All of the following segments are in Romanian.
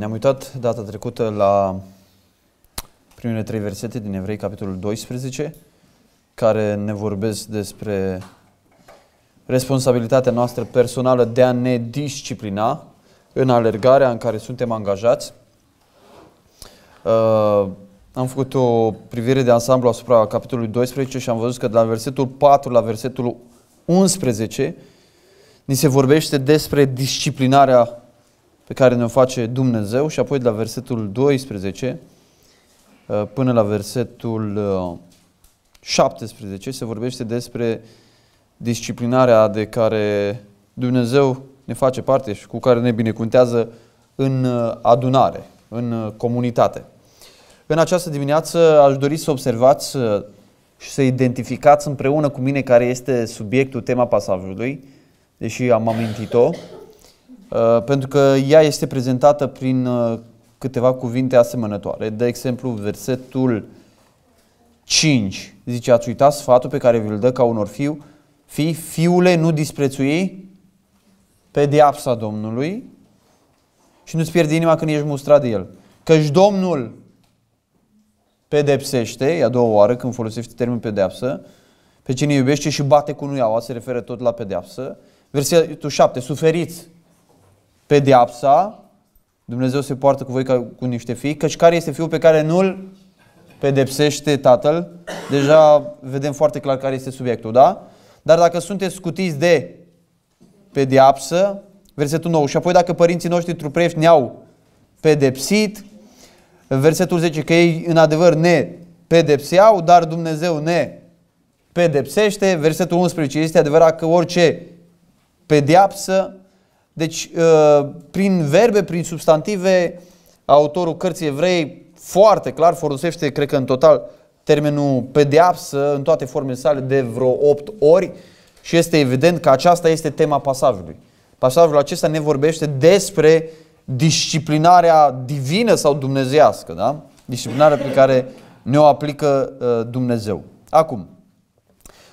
Ne-am uitat data trecută la primele trei versete din Evrei, capitolul 12, care ne vorbesc despre responsabilitatea noastră personală de a ne disciplina în alergarea în care suntem angajați. Uh, am făcut o privire de ansamblu asupra capitolului 12 și am văzut că de la versetul 4 la versetul 11 ni se vorbește despre disciplinarea pe care ne-o face Dumnezeu și apoi de la versetul 12 uh, până la versetul 17 uh, se vorbește despre disciplinarea de care Dumnezeu ne face parte și cu care ne binecuntează în uh, adunare, în comunitate. În această dimineață aș dori să observați și să identificați împreună cu mine care este subiectul, tema pasajului, deși am amintit-o, Uh, pentru că ea este prezentată prin uh, câteva cuvinte asemănătoare. De exemplu, versetul 5 zice, ați uitat sfatul pe care vi-l dă ca unor fiu, fi fiule, nu disprețui pedeapsa Domnului și nu-ți pierde inima când ești mustrat de el. Căci Domnul pedepsește, e a doua oară când folosește termenul pedeapsă, pe cine iubește și bate cu nuiaua, se referă tot la pedeapsă. Versetul 7, suferiți pedeapsa, Dumnezeu se poartă cu voi ca cu niște fii, căci care este fiul pe care nu-l pedepsește tatăl? Deja vedem foarte clar care este subiectul, da? Dar dacă sunteți scutiți de pedeapsă, versetul 9, și apoi dacă părinții noștri truprești ne-au pedepsit, versetul 10, că ei în adevăr ne pedepseau, dar Dumnezeu ne pedepsește, versetul 11, este adevărat că orice pedeapsă deci, uh, prin verbe, prin substantive, autorul cărții evrei foarte clar folosește, cred că în total, termenul pedeapsă în toate formele sale de vreo 8 ori și este evident că aceasta este tema pasajului. Pasajul acesta ne vorbește despre disciplinarea divină sau dumnezească, da? Disciplinarea pe care ne-o aplică uh, Dumnezeu. Acum,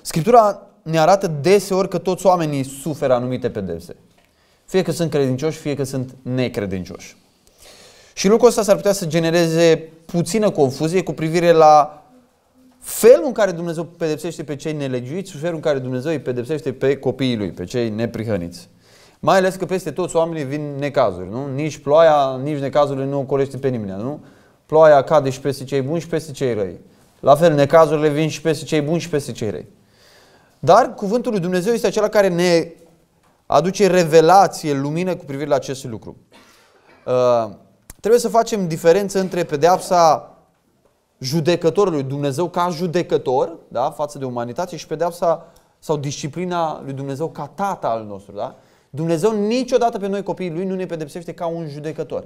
Scriptura ne arată deseori că toți oamenii suferă anumite pedepse. Fie că sunt credincioși, fie că sunt necredincioși. Și lucrul ăsta s-ar putea să genereze puțină confuzie cu privire la felul în care Dumnezeu pedepsește pe cei nelegiuiți și felul în care Dumnezeu îi pedepsește pe copiii lui, pe cei neprihăniți. Mai ales că peste toți oamenii vin necazuri, nu? Nici ploaia, nici necazurile nu ocolește pe nimeni, nu? Ploaia cade și peste cei buni și peste cei răi. La fel, necazurile vin și peste cei buni și peste cei răi. Dar cuvântul lui Dumnezeu este acela care ne aduce revelație, lumină cu privire la acest lucru. Uh, trebuie să facem diferență între pedeapsa judecătorului Dumnezeu ca judecător, da, față de umanitate și pedeapsa sau disciplina lui Dumnezeu ca tată al nostru, da? Dumnezeu niciodată pe noi copiii lui nu ne pedepsește ca un judecător,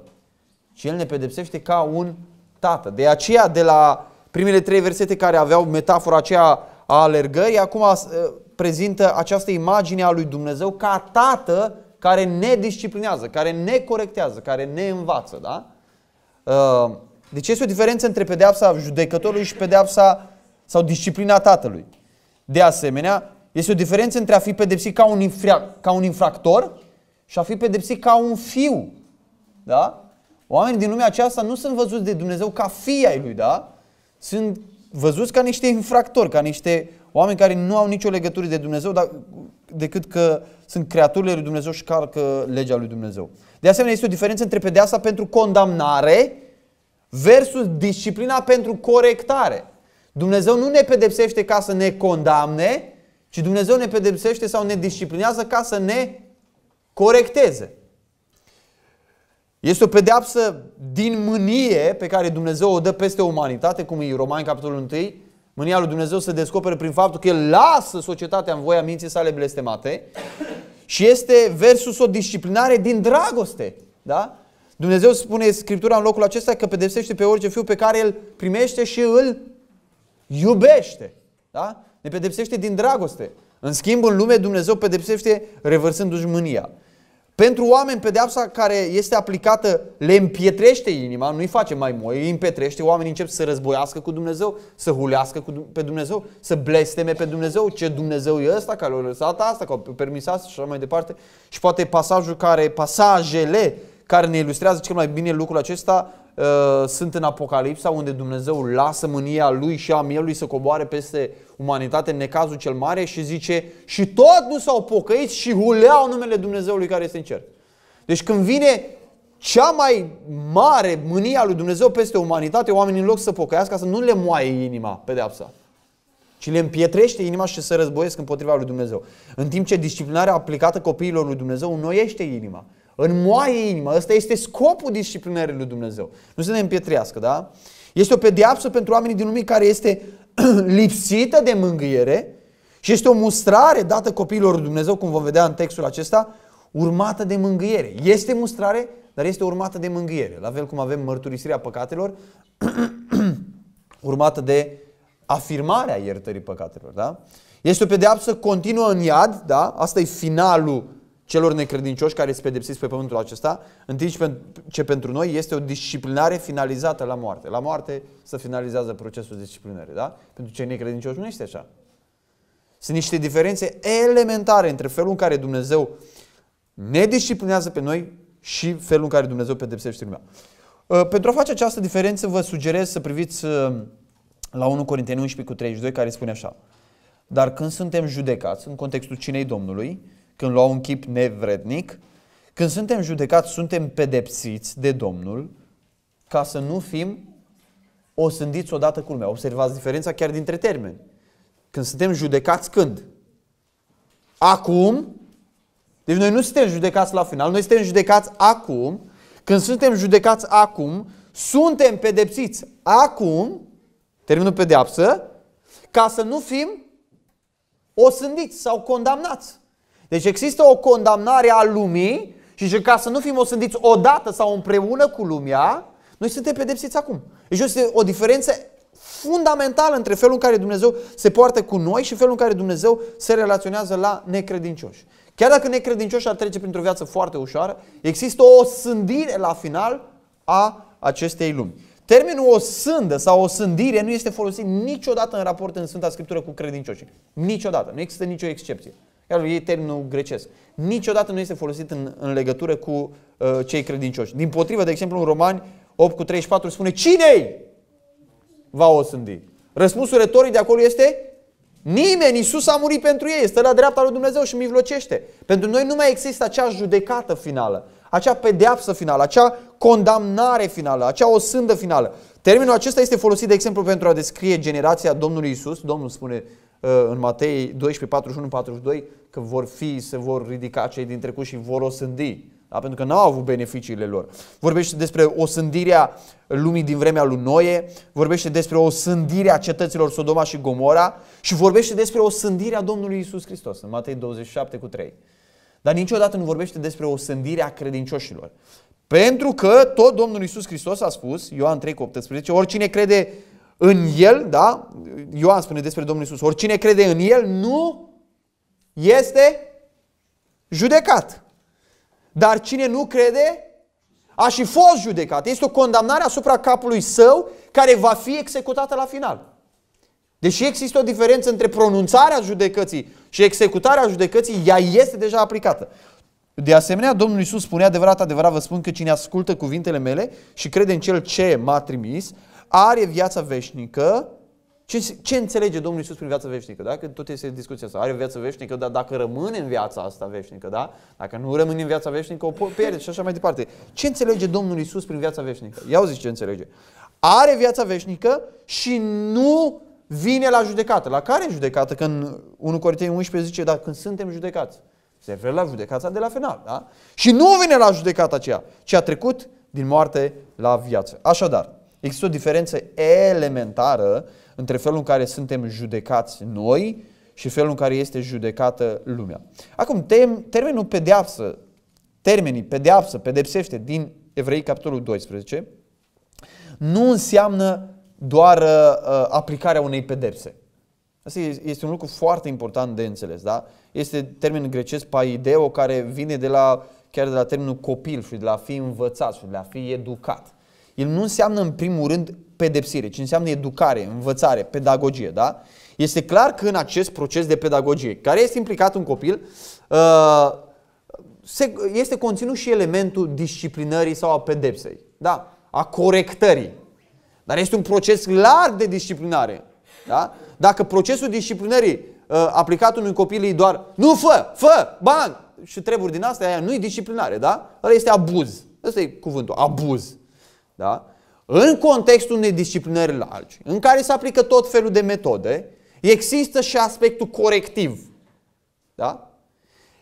ci El ne pedepsește ca un tată. De aceea, de la primele trei versete care aveau metafora aceea a alergării, acum uh, prezintă această imagine a lui Dumnezeu ca tată care ne disciplinează, care ne corectează, care ne învață. Da? Uh, deci este o diferență între pedeapsa judecătorului și pedeapsa sau disciplina tatălui. De asemenea, este o diferență între a fi pedepsit ca un, infra, ca un infractor și a fi pedepsit ca un fiu. Da? Oamenii din lumea aceasta nu sunt văzuți de Dumnezeu ca fii ai lui, da? Sunt văzuți ca niște infractori, ca niște oameni care nu au nicio legătură de Dumnezeu dar, decât că sunt creaturile lui Dumnezeu și calcă legea lui Dumnezeu. De asemenea, este o diferență între pedeapsa pentru condamnare versus disciplina pentru corectare. Dumnezeu nu ne pedepsește ca să ne condamne, ci Dumnezeu ne pedepsește sau ne disciplinează ca să ne corecteze. Este o pedeapsă din mânie pe care Dumnezeu o dă peste umanitate, cum e Romani, capitolul 1, Mânia lui Dumnezeu se descoperă prin faptul că El lasă societatea în voia minții sale blestemate și este versus o disciplinare din dragoste. Da? Dumnezeu spune Scriptura în locul acesta că pedepsește pe orice fiu pe care El primește și îl iubește. Da? Ne pedepsește din dragoste. În schimb, în lume Dumnezeu pedepsește revărsându-și mânia. Pentru oameni, pedeapsa care este aplicată le împietrește inima, nu-i face mai moi, îi împietrește, oamenii încep să se războiască cu Dumnezeu, să hulească cu, pe Dumnezeu, să blesteme pe Dumnezeu, ce Dumnezeu e ăsta, care a lăsat asta, că a permisat și așa mai departe. Și poate pasajul care, pasajele care ne ilustrează cel mai bine lucrul acesta uh, sunt în Apocalipsa, unde Dumnezeu lasă mânia lui și a mielului să coboare peste umanitate în necazul cel mare și zice și tot nu s-au pocăit și huleau numele Dumnezeului care este în cer. Deci când vine cea mai mare mânia lui Dumnezeu peste umanitate, oamenii în loc să pocăiască, să nu le moaie inima pedeapsa, ci le împietrește inima și să războiesc împotriva lui Dumnezeu. În timp ce disciplinarea aplicată copiilor lui Dumnezeu înnoiește inima, înmoaie inima. Ăsta este scopul disciplinării lui Dumnezeu. Nu să ne împietrească, da? Este o pedeapsă pentru oamenii din lume care este lipsită de mângâiere și este o mustrare dată copiilor lui Dumnezeu, cum vom vedea în textul acesta, urmată de mângâiere. Este mustrare, dar este urmată de mângâiere. La fel cum avem mărturisirea păcatelor, urmată de afirmarea iertării păcatelor. Da? Este o pedeapsă continuă în iad, da? asta e finalul celor necredincioși care sunt pedepsiți pe pământul acesta, în timp ce pentru noi este o disciplinare finalizată la moarte. La moarte se finalizează procesul disciplinării, da? Pentru cei necredincioși nu este așa. Sunt niște diferențe elementare între felul în care Dumnezeu ne disciplinează pe noi și felul în care Dumnezeu pedepsește lumea. Uh, pentru a face această diferență, vă sugerez să priviți uh, la 1 Corinteni 11 cu 32, care spune așa. Dar când suntem judecați, în contextul cinei Domnului, când luau un chip nevrednic, când suntem judecați, suntem pedepsiți de Domnul ca să nu fim osândiți odată cu lumea. Observați diferența chiar dintre termeni. Când suntem judecați când? Acum. Deci noi nu suntem judecați la final, noi suntem judecați acum. Când suntem judecați acum, suntem pedepsiți acum, terminul pedeapsă, ca să nu fim osândiți sau condamnați. Deci există o condamnare a lumii și ca să nu fim osândiți odată sau împreună cu lumea, noi suntem pedepsiți acum. Deci este o diferență fundamentală între felul în care Dumnezeu se poartă cu noi și felul în care Dumnezeu se relaționează la necredincioși. Chiar dacă necredincioși ar trece printr-o viață foarte ușoară, există o sândire la final a acestei lumi. Termenul o sândă sau o sândire nu este folosit niciodată în raport în Sfânta Scriptură cu credincioșii. Niciodată. Nu există nicio excepție. Iar e termenul grecesc. Niciodată nu este folosit în, în legătură cu uh, cei credincioși. Din potrivă, de exemplu, în Romani 8 cu 34 spune cine va osândi? Răspunsul retoric de acolo este nimeni. Iisus a murit pentru ei, stă la dreapta lui Dumnezeu și mivlocește. Pentru noi nu mai există acea judecată finală, acea pedeapsă finală, acea condamnare finală, acea osândă finală. Termenul acesta este folosit, de exemplu, pentru a descrie generația Domnului Isus. Domnul spune uh, în Matei 12, 41, 42 că vor fi, se vor ridica cei din trecut și vor osândi. Da? Pentru că n-au avut beneficiile lor. Vorbește despre osândirea lumii din vremea lui Noe, vorbește despre osândirea cetăților Sodoma și Gomora și vorbește despre osândirea Domnului Isus Hristos în Matei 27 cu 3. Dar niciodată nu vorbește despre osândirea credincioșilor. Pentru că tot Domnul Isus Hristos a spus, Ioan 3 cu 18, oricine crede în El, da? Ioan spune despre Domnul Isus, oricine crede în El nu este judecat. Dar cine nu crede a și fost judecat. Este o condamnare asupra capului său care va fi executată la final. Deși există o diferență între pronunțarea judecății și executarea judecății, ea este deja aplicată. De asemenea, Domnul Iisus spune adevărat, adevărat vă spun că cine ascultă cuvintele mele și crede în Cel ce m-a trimis, are viața veșnică. Ce, ce înțelege Domnul Iisus prin viața veșnică? Da? Că tot este discuția asta. Are viața veșnică, dar dacă rămâne în viața asta veșnică, da? dacă nu rămâne în viața veșnică, o pierde și așa mai departe. Ce înțelege Domnul Iisus prin viața veșnică? Ia auziți ce înțelege. Are viața veșnică și nu vine la judecată. La care judecată? Că în 1 Corinteni 11 zice, dar când suntem judecați. Se referă la judecata de la final. Da? Și nu vine la judecata aceea, ci a trecut din moarte la viață. Așadar, există o diferență elementară între felul în care suntem judecați noi și felul în care este judecată lumea. Acum, termenul pedeapsă, termenii pedeapsă, pedepsește din Evrei, capitolul 12, nu înseamnă doar uh, aplicarea unei pedepse. Asta este un lucru foarte important de înțeles, da? Este termen grecesc paideo care vine de la, chiar de la termenul copil și de la fi învățat și de la fi educat. El nu înseamnă în primul rând pedepsire, ci înseamnă educare, învățare, pedagogie, da? Este clar că în acest proces de pedagogie, care este implicat un copil, uh, se, este conținut și elementul disciplinării sau a pedepsei, da? a corectării. Dar este un proces larg de disciplinare. Da? Dacă procesul disciplinării uh, aplicat unui copil e doar nu fă, fă, bang, și treburi din astea, aia nu e disciplinare, da? Ăla este abuz. Ăsta e cuvântul, abuz. Da? În contextul unei disciplinări largi, în care se aplică tot felul de metode, există și aspectul corectiv. Da?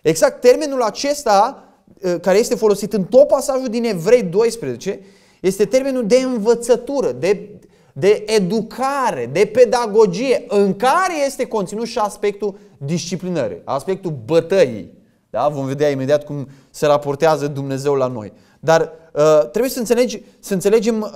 Exact termenul acesta, ă, care este folosit în tot pasajul din Evrei 12, este termenul de învățătură, de, de educare, de pedagogie, în care este conținut și aspectul disciplinării, aspectul bătăii. Da? Vom vedea imediat cum se raportează Dumnezeu la noi. Dar uh, trebuie să, înțelegi, să înțelegem uh,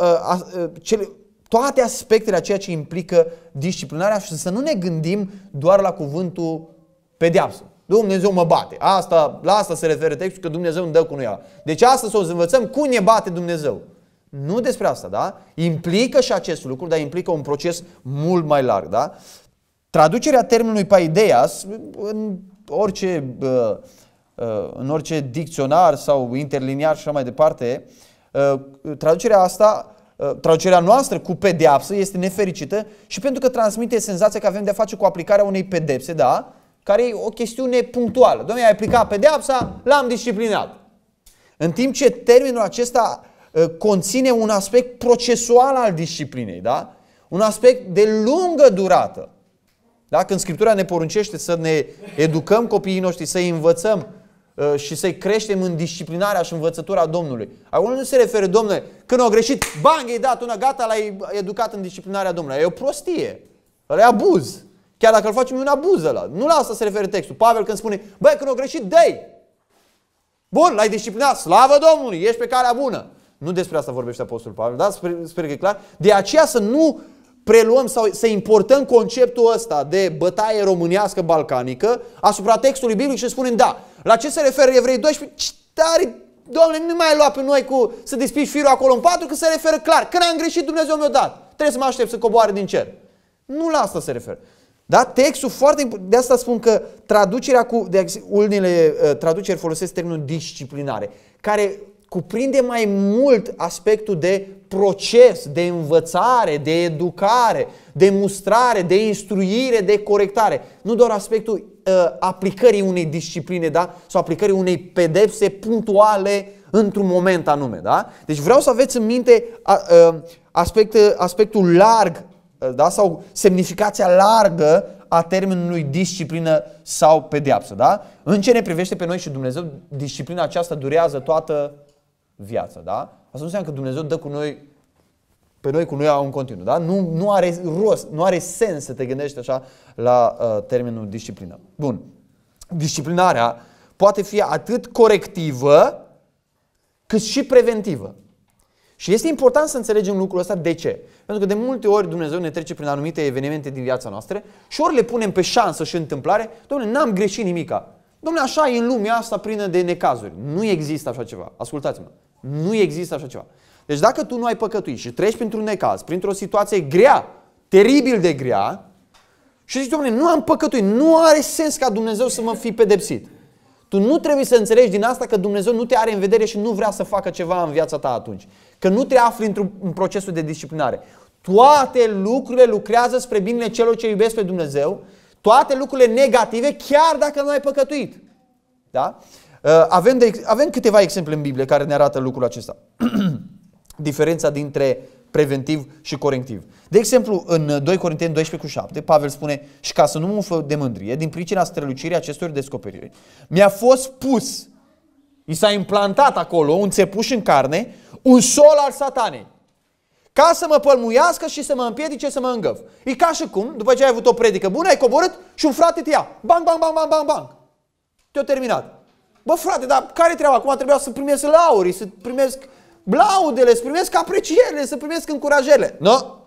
uh, cele, toate aspectele a ceea ce implică disciplinarea și să nu ne gândim doar la cuvântul pedeapsă. Dumnezeu mă bate. Asta, la asta se referă textul că Dumnezeu îmi dă cu noi. Deci asta să o învățăm cum ne bate Dumnezeu. Nu despre asta, da? Implică și acest lucru, dar implică un proces mult mai larg, da? Traducerea termenului paideias în orice, în orice dicționar sau interliniar și așa mai departe, traducerea asta traducerea noastră cu pedeapsă este nefericită și pentru că transmite senzația că avem de-a face cu aplicarea unei pedepse, da? care e o chestiune punctuală. Domnule, ai aplicat pedeapsa, l-am disciplinat. În timp ce termenul acesta ă, conține un aspect procesual al disciplinei, da? un aspect de lungă durată. Da? Când Scriptura ne poruncește să ne educăm copiii noștri, să-i învățăm ă, și să-i creștem în disciplinarea și învățătura Domnului. Acum nu se referă, domnule, când au greșit, bang, i dat una, gata, l-ai educat în disciplinarea Domnului. E o prostie. Ăla e abuz. Chiar dacă îl facem un abuz ăla. Nu la asta se referă textul. Pavel când spune, băi, când o greșit, dă Bun, l-ai disciplinat, slavă Domnului, ești pe calea bună. Nu despre asta vorbește Apostolul Pavel, da? Sper, sper că e clar. De aceea să nu preluăm sau să importăm conceptul ăsta de bătaie românească balcanică asupra textului biblic și spunem, da, la ce se referă Evrei 12? Ce tare, Doamne, nu mai lua pe noi cu să despici firul acolo în patru, că se referă clar. Când am greșit, Dumnezeu mi-a dat. Trebuie să mă aștept să coboare din cer. Nu la asta se referă. Da? Textul foarte important. De asta spun că traducerea cu, de unele uh, traduceri folosesc termenul disciplinare, care cuprinde mai mult aspectul de proces, de învățare, de educare, de mustrare, de instruire, de corectare. Nu doar aspectul uh, aplicării unei discipline, da? Sau aplicării unei pedepse punctuale într-un moment anume, da? Deci vreau să aveți în minte uh, aspect, aspectul larg da? sau semnificația largă a termenului disciplină sau pedeapsă. Da? În ce ne privește pe noi și Dumnezeu, disciplina aceasta durează toată viața. Da? Asta nu înseamnă că Dumnezeu dă cu noi pe noi cu noi în continuu. Da? Nu, nu are rost, nu are sens să te gândești așa la uh, termenul disciplină. Bun. Disciplinarea poate fi atât corectivă cât și preventivă. Și este important să înțelegem lucrul ăsta. De ce? Pentru că de multe ori Dumnezeu ne trece prin anumite evenimente din viața noastră și ori le punem pe șansă și întâmplare, domnule, n-am greșit nimica. Domnule, așa e în lumea asta plină de necazuri. Nu există așa ceva. Ascultați-mă. Nu există așa ceva. Deci dacă tu nu ai păcătuit și treci printr-un necaz, printr-o situație grea, teribil de grea, și zici, domnule, nu am păcătuit, nu are sens ca Dumnezeu să mă fi pedepsit. Tu nu trebuie să înțelegi din asta că Dumnezeu nu te are în vedere și nu vrea să facă ceva în viața ta atunci. Că nu te afli într-un procesul de disciplinare. Toate lucrurile lucrează spre binele celor ce iubesc pe Dumnezeu, toate lucrurile negative, chiar dacă nu ai păcătuit. Da? Uh, avem, de, avem câteva exemple în Biblie care ne arată lucrul acesta. Diferența dintre preventiv și corectiv. De exemplu, în 2 Corinteni 12 cu 7, Pavel spune, și ca să nu mă umfă de mândrie, din pricina strălucirii acestor descoperiri, mi-a fost pus, i s-a implantat acolo un țepuș în carne, un sol al satanei, ca să mă pălmuiască și să mă împiedice să mă îngăv. E ca și cum, după ce ai avut o predică bună, ai coborât și un frate te ia. Bang, bang, bang, bang, bang, bang. Te-a terminat. Bă, frate, dar care treaba? Acum trebuia să primesc laurii, să primesc blaudele, să primesc aprecierile, să primesc încurajările. Nu? No?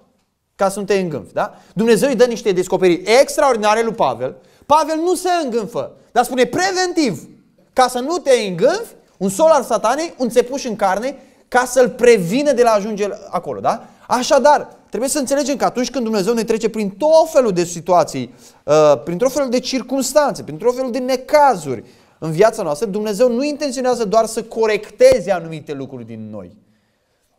Ca să nu te îngânfi, da? Dumnezeu îi dă niște descoperiri extraordinare lui Pavel. Pavel nu se îngânfă, dar spune preventiv, ca să nu te îngânfi, un sol al satanei, un țepuș în carne, ca să-l prevină de la ajunge acolo, da? Așadar, trebuie să înțelegem că atunci când Dumnezeu ne trece prin tot felul de situații, uh, prin tot felul de circunstanțe, prin tot felul de necazuri, în viața noastră, Dumnezeu nu intenționează doar să corecteze anumite lucruri din noi,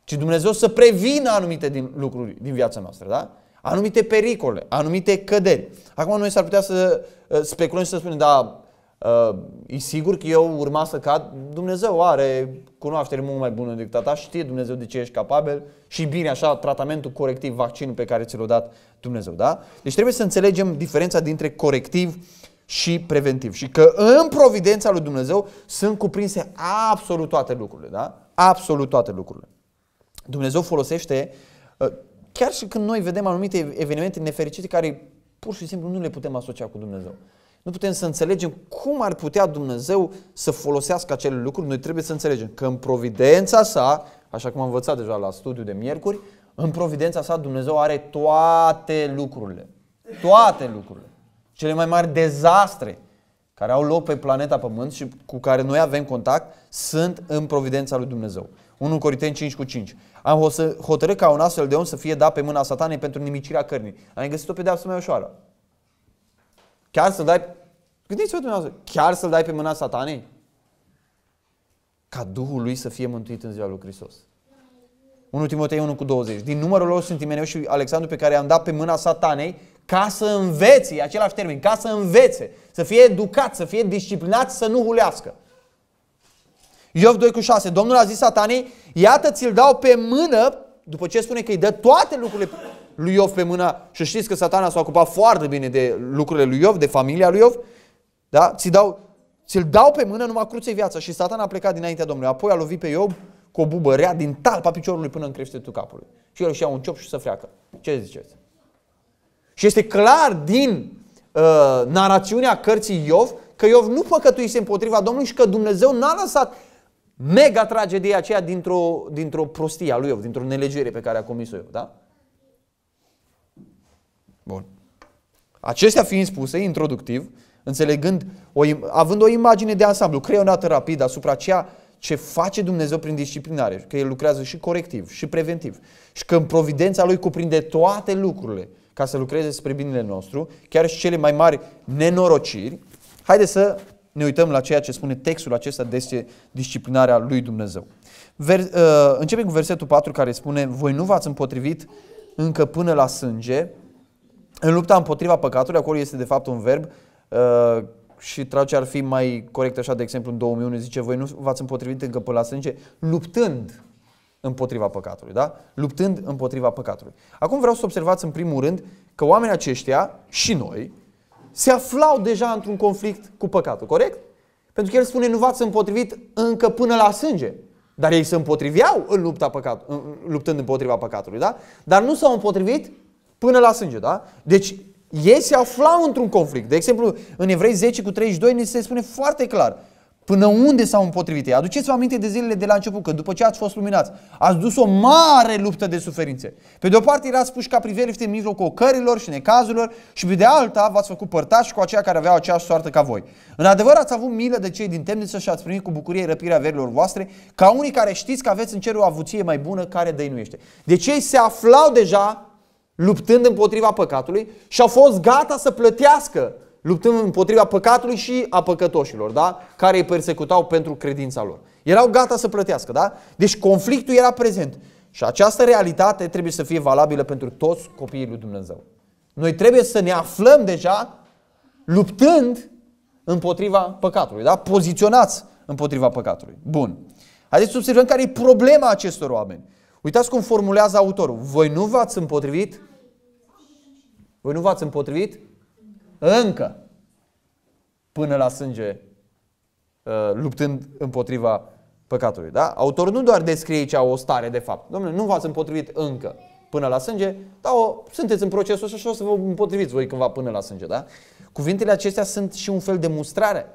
ci Dumnezeu să prevină anumite din lucruri din viața noastră, da? Anumite pericole, anumite căderi. Acum noi s-ar putea să uh, speculăm și să spunem, da, Uh, e sigur că eu urma să cad, Dumnezeu are cunoaștere mult mai bună decât ta, știe Dumnezeu de ce ești capabil și bine așa tratamentul corectiv, vaccinul pe care ți l-a dat Dumnezeu, da? Deci trebuie să înțelegem diferența dintre corectiv și preventiv și că în providența lui Dumnezeu sunt cuprinse absolut toate lucrurile, da? Absolut toate lucrurile. Dumnezeu folosește, uh, chiar și când noi vedem anumite evenimente nefericite care pur și simplu nu le putem asocia cu Dumnezeu nu putem să înțelegem cum ar putea Dumnezeu să folosească acele lucruri. Noi trebuie să înțelegem că în providența sa, așa cum am învățat deja la studiu de miercuri, în providența sa Dumnezeu are toate lucrurile. Toate lucrurile. Cele mai mari dezastre care au loc pe planeta Pământ și cu care noi avem contact sunt în providența lui Dumnezeu. 1 Corinteni 5 cu 5. Am hotărât ca un astfel de om să fie dat pe mâna satanei pentru nimicirea cărnii. Am găsit o pedeapsă mai ușoară. Chiar să dai Gândiți-vă dumneavoastră, chiar să-l dai pe mâna satanei? Ca Duhul lui să fie mântuit în ziua lui Hristos. 1 Timotei 1 cu 20. Din numărul lor sunt Timeneu și Alexandru pe care i-am dat pe mâna satanei ca să învețe, e același termen, ca să învețe, să fie educat, să fie disciplinat, să nu hulească. Iov 2 cu 6. Domnul a zis satanei, iată ți-l dau pe mână, după ce spune că îi dă toate lucrurile lui Iov pe mână și știți că satana s-a ocupat foarte bine de lucrurile lui Iov, de familia lui Iov, da? Ți dau, ți-l dau pe mână, numai cruțe viața. Și satan a plecat dinaintea Domnului. Apoi a lovit pe Iob cu o bubă rea din talpa piciorului până în creștetul capului. Și el își ia un ciop și să freacă. Ce ziceți? Și este clar din uh, narațiunea cărții Iov că Iov nu păcătuise împotriva Domnului și că Dumnezeu n-a lăsat mega tragedia aceea dintr-o, dintr-o prostie a lui Iov, dintr-o nelegere pe care a comis-o Iov. Da? Bun. Acestea fiind spuse, introductiv, înțelegând, o, având o imagine de ansamblu creionată rapid asupra ceea ce face Dumnezeu prin disciplinare, că El lucrează și corectiv și preventiv și că în providența Lui cuprinde toate lucrurile ca să lucreze spre binele nostru, chiar și cele mai mari nenorociri, haideți să ne uităm la ceea ce spune textul acesta despre disciplinarea lui Dumnezeu. Ver, uh, începem cu versetul 4 care spune Voi nu v-ați împotrivit încă până la sânge în lupta împotriva păcatului, acolo este de fapt un verb Uh, și traducerea ar fi mai corect așa, de exemplu, în 2001 zice, voi nu v-ați împotrivit încă până la sânge, luptând împotriva păcatului, da? Luptând împotriva păcatului. Acum vreau să observați în primul rând că oamenii aceștia și noi se aflau deja într-un conflict cu păcatul, corect? Pentru că el spune nu v-ați împotrivit încă până la sânge. Dar ei se împotriveau în lupta păcat, luptând împotriva păcatului, da? Dar nu s-au împotrivit până la sânge, da? Deci ei se aflau într-un conflict. De exemplu, în Evrei 10 cu 32 ni se spune foarte clar până unde s-au împotrivit ei. Aduceți-vă aminte de zilele de la început, că după ce ați fost luminați, ați dus o mare luptă de suferințe. Pe de o parte erați puși ca priveliște în mijlocul ocărilor și necazurilor și pe de alta v-ați făcut părtași cu aceia care aveau aceeași soartă ca voi. În adevăr ați avut milă de cei din temniță și ați primit cu bucurie răpirea verilor voastre, ca unii care știți că aveți în cer o avuție mai bună care dăinuiește. Deci ei se aflau deja luptând împotriva păcatului și au fost gata să plătească luptând împotriva păcatului și a păcătoșilor, da? care îi persecutau pentru credința lor. Erau gata să plătească, da? Deci conflictul era prezent. Și această realitate trebuie să fie valabilă pentru toți copiii lui Dumnezeu. Noi trebuie să ne aflăm deja luptând împotriva păcatului, da? Poziționați împotriva păcatului. Bun. Haideți să observăm care e problema acestor oameni. Uitați cum formulează autorul. Voi nu v-ați împotrivit voi nu v-ați împotrivit? Încă. Până la sânge uh, luptând împotriva păcatului. Da? Autorul nu doar descrie aici o stare de fapt. Domnule, nu v-ați împotrivit încă până la sânge, dar o, sunteți în procesul ăsta și o să vă împotriviți voi cândva până la sânge. Da? Cuvintele acestea sunt și un fel de mustrare.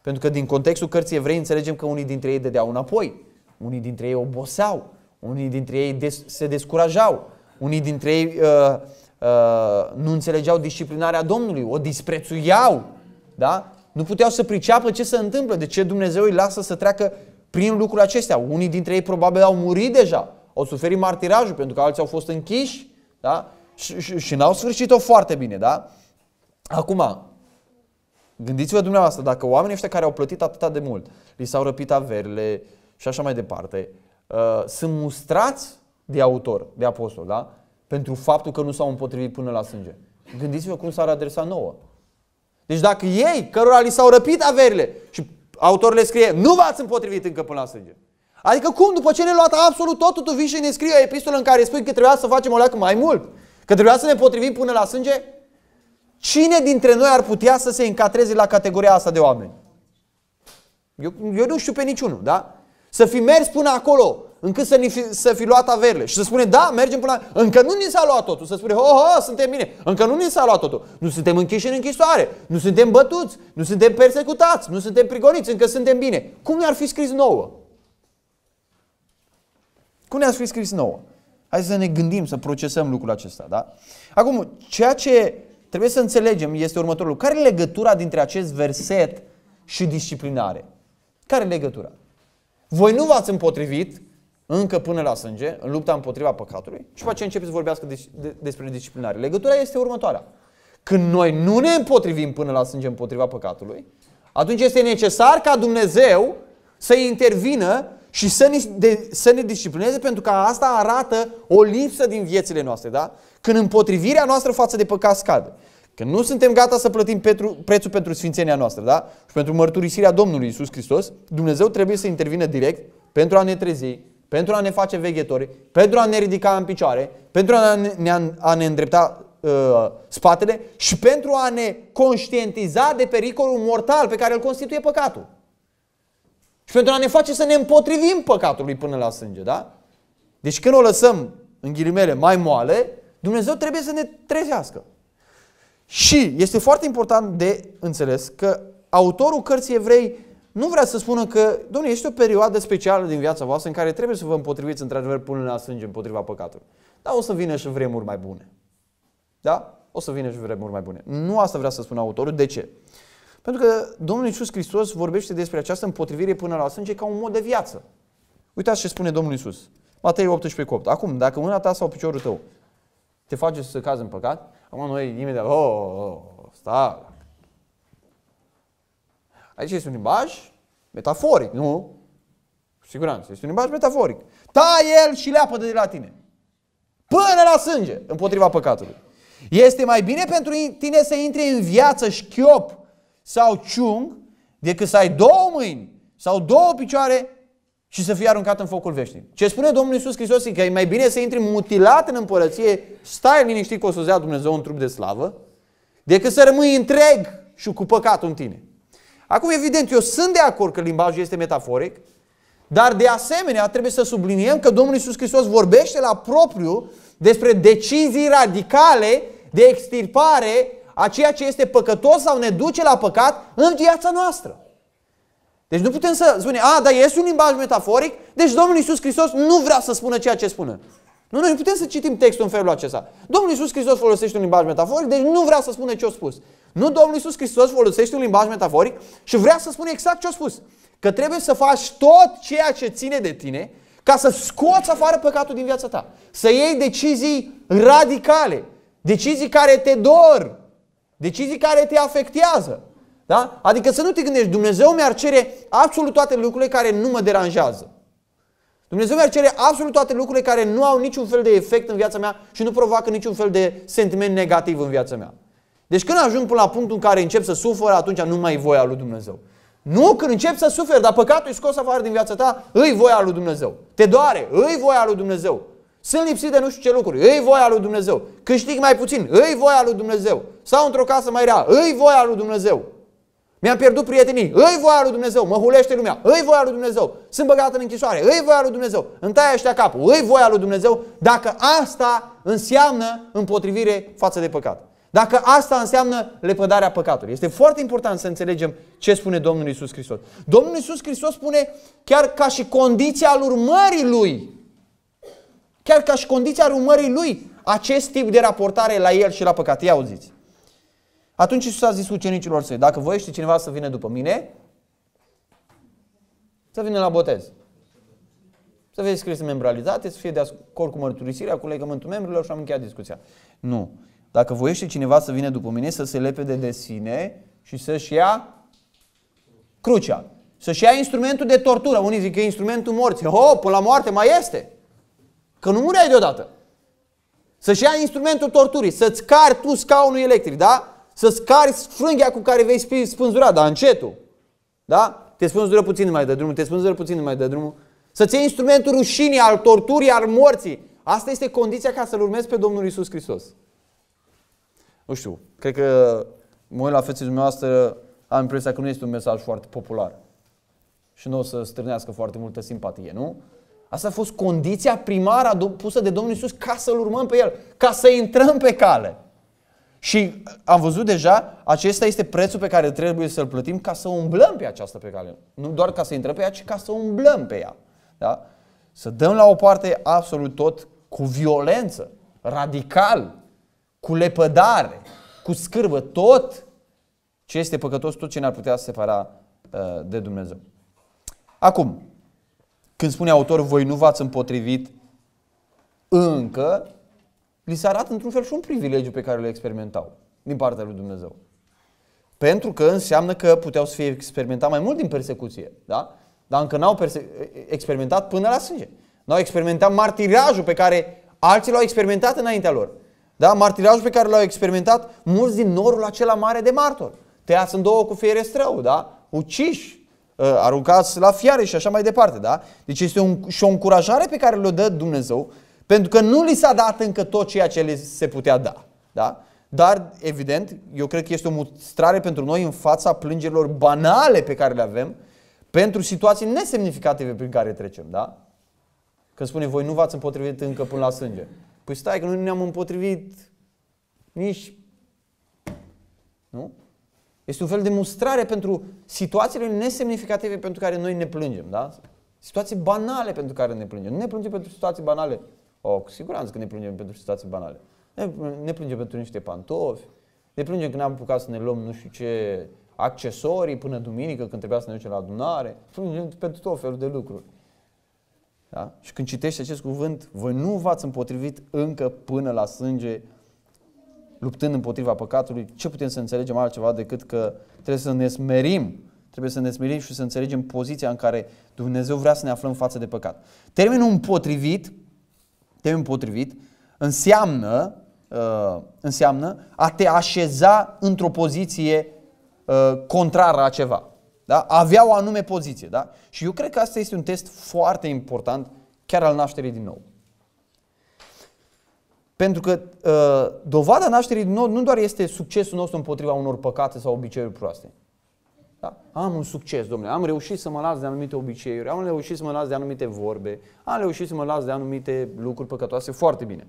Pentru că din contextul cărții evrei înțelegem că unii dintre ei dădeau înapoi, unii dintre ei oboseau, unii dintre ei des, se descurajau, unii dintre ei uh, Uh, nu înțelegeau disciplinarea Domnului, o disprețuiau, da? Nu puteau să priceapă ce se întâmplă, de ce Dumnezeu îi lasă să treacă prin lucrurile acestea. Unii dintre ei probabil au murit deja, au suferit martirajul pentru că alții au fost închiși, da? Și, și, și n-au sfârșit-o foarte bine, da? Acum, Gândiți-vă dumneavoastră, dacă oamenii ăștia care au plătit atâta de mult, li s-au răpit averile și așa mai departe, uh, sunt mustrați de autor, de apostol, da? Pentru faptul că nu s-au împotrivit până la sânge. Gândiți-vă cum s-ar adresa nouă. Deci dacă ei, cărora li s-au răpit averile și autorul le scrie, nu v-ați împotrivit încă până la sânge. Adică cum, după ce ne luat absolut totul, tu vii și ne scrie o epistolă în care spui că trebuia să facem o leacă mai mult? Că trebuia să ne potrivim până la sânge? Cine dintre noi ar putea să se încatreze la categoria asta de oameni? Eu, eu nu știu pe niciunul, da? Să fi mers până acolo, încât să, fi, să fi luat averile și să spune, da, mergem până la... Încă nu ni s-a luat totul. Să spune, ho, ho, suntem bine. Încă nu ni s-a luat totul. Nu suntem închiși în închisoare, nu suntem bătuți, nu suntem persecutați, nu suntem prigoniți, încă suntem bine. Cum ne-ar fi scris nouă? Cum ne-ar fi scris nouă? Hai să ne gândim, să procesăm lucrul acesta, da? Acum, ceea ce trebuie să înțelegem este următorul. Care e legătura dintre acest verset și disciplinare? Care e legătura? Voi nu v-ați împotrivit încă până la sânge, în lupta împotriva păcatului, și după ce începeți să vorbească de, de, despre disciplinare. Legătura este următoarea. Când noi nu ne împotrivim până la sânge împotriva păcatului, atunci este necesar ca Dumnezeu să intervină și să ne, de, să ne disciplineze pentru că asta arată o lipsă din viețile noastre, da? Când împotrivirea noastră față de păcat scade. Când nu suntem gata să plătim pentru, prețul pentru sfințenia noastră, da? Și pentru mărturisirea Domnului Isus Hristos, Dumnezeu trebuie să intervină direct pentru a ne trezi, pentru a ne face veghetori, pentru a ne ridica în picioare, pentru a ne, a ne îndrepta uh, spatele și pentru a ne conștientiza de pericolul mortal pe care îl constituie păcatul. Și pentru a ne face să ne împotrivim păcatului până la sânge, da? Deci când o lăsăm, în ghilimele, mai moale, Dumnezeu trebuie să ne trezească. Și este foarte important de înțeles că autorul cărții evrei nu vrea să spună că, domnule, este o perioadă specială din viața voastră în care trebuie să vă împotriviți într-adevăr până la sânge împotriva păcatului. Dar o să vină și vremuri mai bune. Da? O să vină și vremuri mai bune. Nu asta vrea să spună autorul. De ce? Pentru că Domnul Iisus Hristos vorbește despre această împotrivire până la sânge ca un mod de viață. Uitați ce spune Domnul Iisus. Matei 18 cu 8. Acum, dacă mâna ta sau piciorul tău te face să cazi în păcat, acum noi imediat, oh, oh, oh stai. Aici este un limbaj metaforic, nu? Cu siguranță, este un limbaj metaforic. Tai el și leapă de la tine. Până la sânge, împotriva păcatului. Este mai bine pentru tine să intri în viață șchiop sau ciung decât să ai două mâini sau două picioare și să fie aruncat în focul veșnic. Ce spune Domnul Iisus Hristos e că e mai bine să intri mutilat în împărăție, stai liniștit că o să-ți dea Dumnezeu un trup de slavă, decât să rămâi întreg și cu păcatul în tine. Acum, evident, eu sunt de acord că limbajul este metaforic, dar de asemenea trebuie să subliniem că Domnul Iisus Hristos vorbește la propriu despre decizii radicale de extirpare a ceea ce este păcătos sau ne duce la păcat în viața noastră. Deci nu putem să spunem, a, dar este un limbaj metaforic, deci Domnul Iisus Hristos nu vrea să spună ceea ce spune. Nu, noi putem să citim textul în felul acesta. Domnul Iisus Hristos folosește un limbaj metaforic, deci nu vrea să spună ce a spus. Nu, Domnul Iisus Hristos folosește un limbaj metaforic și vrea să spună exact ce a spus. Că trebuie să faci tot ceea ce ține de tine ca să scoți afară păcatul din viața ta. Să iei decizii radicale, decizii care te dor, Decizii care te afectează. Da? Adică să nu te gândești, Dumnezeu mi-ar cere absolut toate lucrurile care nu mă deranjează. Dumnezeu mi-ar cere absolut toate lucrurile care nu au niciun fel de efect în viața mea și nu provoacă niciun fel de sentiment negativ în viața mea. Deci când ajung până la punctul în care încep să sufăr, atunci nu mai e voia lui Dumnezeu. Nu, când încep să suferi, dar păcatul e scos afară din viața ta, îi voia lui Dumnezeu. Te doare, îi voia lui Dumnezeu. Sunt lipsit de nu știu ce lucruri. Îi voia lui Dumnezeu. Câștig mai puțin. Îi voia lui Dumnezeu. Sau într-o casă mai rea. Îi voia lui Dumnezeu. Mi-am pierdut prietenii. Îi voia lui Dumnezeu. Mă hulește lumea. Îi voia lui Dumnezeu. Sunt băgat în închisoare. Îi voia lui Dumnezeu. Îmi taie ăștia capul. Îi voia lui Dumnezeu. Dacă asta înseamnă împotrivire față de păcat. Dacă asta înseamnă lepădarea păcatului. Este foarte important să înțelegem ce spune Domnul Isus Hristos. Domnul Isus Hristos spune chiar ca și condiția al urmării Lui Chiar ca și condiția urmării lui acest tip de raportare la el și la păcat. Ia auziți. Atunci Iisus a zis ucenicilor săi, dacă voiește cineva să vină după mine, să vină la botez. Să fie scris membralizate, să fie de acord cu mărturisirea, cu legământul membrilor și am încheiat discuția. Nu. Dacă voiește cineva să vină după mine, să se lepede de sine, și să-și ia crucea. Să-și ia instrumentul de tortură. Unii zic că e instrumentul morții. Ho, până la moarte mai este. Că nu mureai deodată. Să-și ia instrumentul torturii, să-ți cari tu scaunul electric, da? Să-ți cari frânghia cu care vei fi spânzurat, dar încetul. Da? Te spânzură puțin mai de drumul, te spânzură puțin mai de drumul. Să-ți iei instrumentul rușinii, al torturii, al morții. Asta este condiția ca să-L urmezi pe Domnul Isus Hristos. Nu știu, cred că mă uit la fețele dumneavoastră, am impresia că nu este un mesaj foarte popular. Și nu o să strânească foarte multă simpatie, nu? Asta a fost condiția primară pusă de Domnul Isus ca să-L urmăm pe El, ca să intrăm pe cale. Și am văzut deja, acesta este prețul pe care trebuie să-l plătim ca să umblăm pe această pe cale. Nu doar ca să intrăm pe ea, ci ca să umblăm pe ea. Da? Să dăm la o parte absolut tot cu violență, radical, cu lepădare, cu scârbă, tot ce este păcătos, tot ce ne-ar putea separa uh, de Dumnezeu. Acum, când spune autorul, voi nu v-ați împotrivit încă, li se arată într-un fel și un privilegiu pe care îl experimentau din partea lui Dumnezeu. Pentru că înseamnă că puteau să fie experimentat mai mult din persecuție, da? Dar încă n-au experimentat până la sânge. N-au experimentat martirajul pe care alții l-au experimentat înaintea lor. Da? Martirajul pe care l-au experimentat mulți din norul acela mare de martor. Tăiați în două cu fiere strău, da? Uciși, ă, aruncați la fiare și așa mai departe, da? Deci este un, și o încurajare pe care le-o dă Dumnezeu, pentru că nu li s-a dat încă tot ceea ce le se putea da, da? Dar, evident, eu cred că este o mustrare pentru noi în fața plângerilor banale pe care le avem, pentru situații nesemnificative prin care trecem, da? Când spune, voi nu v-ați împotrivit încă până la sânge. Păi stai că nu ne-am împotrivit nici... Nu? Este un fel de mustrare pentru situațiile nesemnificative pentru care noi ne plângem, da? Situații banale pentru care ne plângem. Nu ne plângem pentru situații banale. O, cu siguranță că ne plângem pentru situații banale. Ne, ne plângem pentru niște pantofi, ne plângem că n-am apucat să ne luăm nu știu ce accesorii până duminică când trebuia să ne ducem la adunare, plângem pentru tot felul de lucruri. Da? Și când citești acest cuvânt, voi nu v-ați împotrivit încă până la sânge, luptând împotriva păcatului, ce putem să înțelegem altceva decât că trebuie să ne smerim, trebuie să ne smerim și să înțelegem poziția în care Dumnezeu vrea să ne aflăm față de păcat. Termenul împotrivit, termenul împotrivit, înseamnă, uh, înseamnă a te așeza într-o poziție uh, contrară la ceva. Da? Avea o anume poziție. Da? Și eu cred că asta este un test foarte important chiar al nașterii din nou. Pentru că uh, dovada nașterii din nou nu doar este succesul nostru împotriva unor păcate sau obiceiuri proaste. Da? Am un succes, domnule, am reușit să mă las de anumite obiceiuri, am reușit să mă las de anumite vorbe, am reușit să mă las de anumite lucruri păcătoase, foarte bine.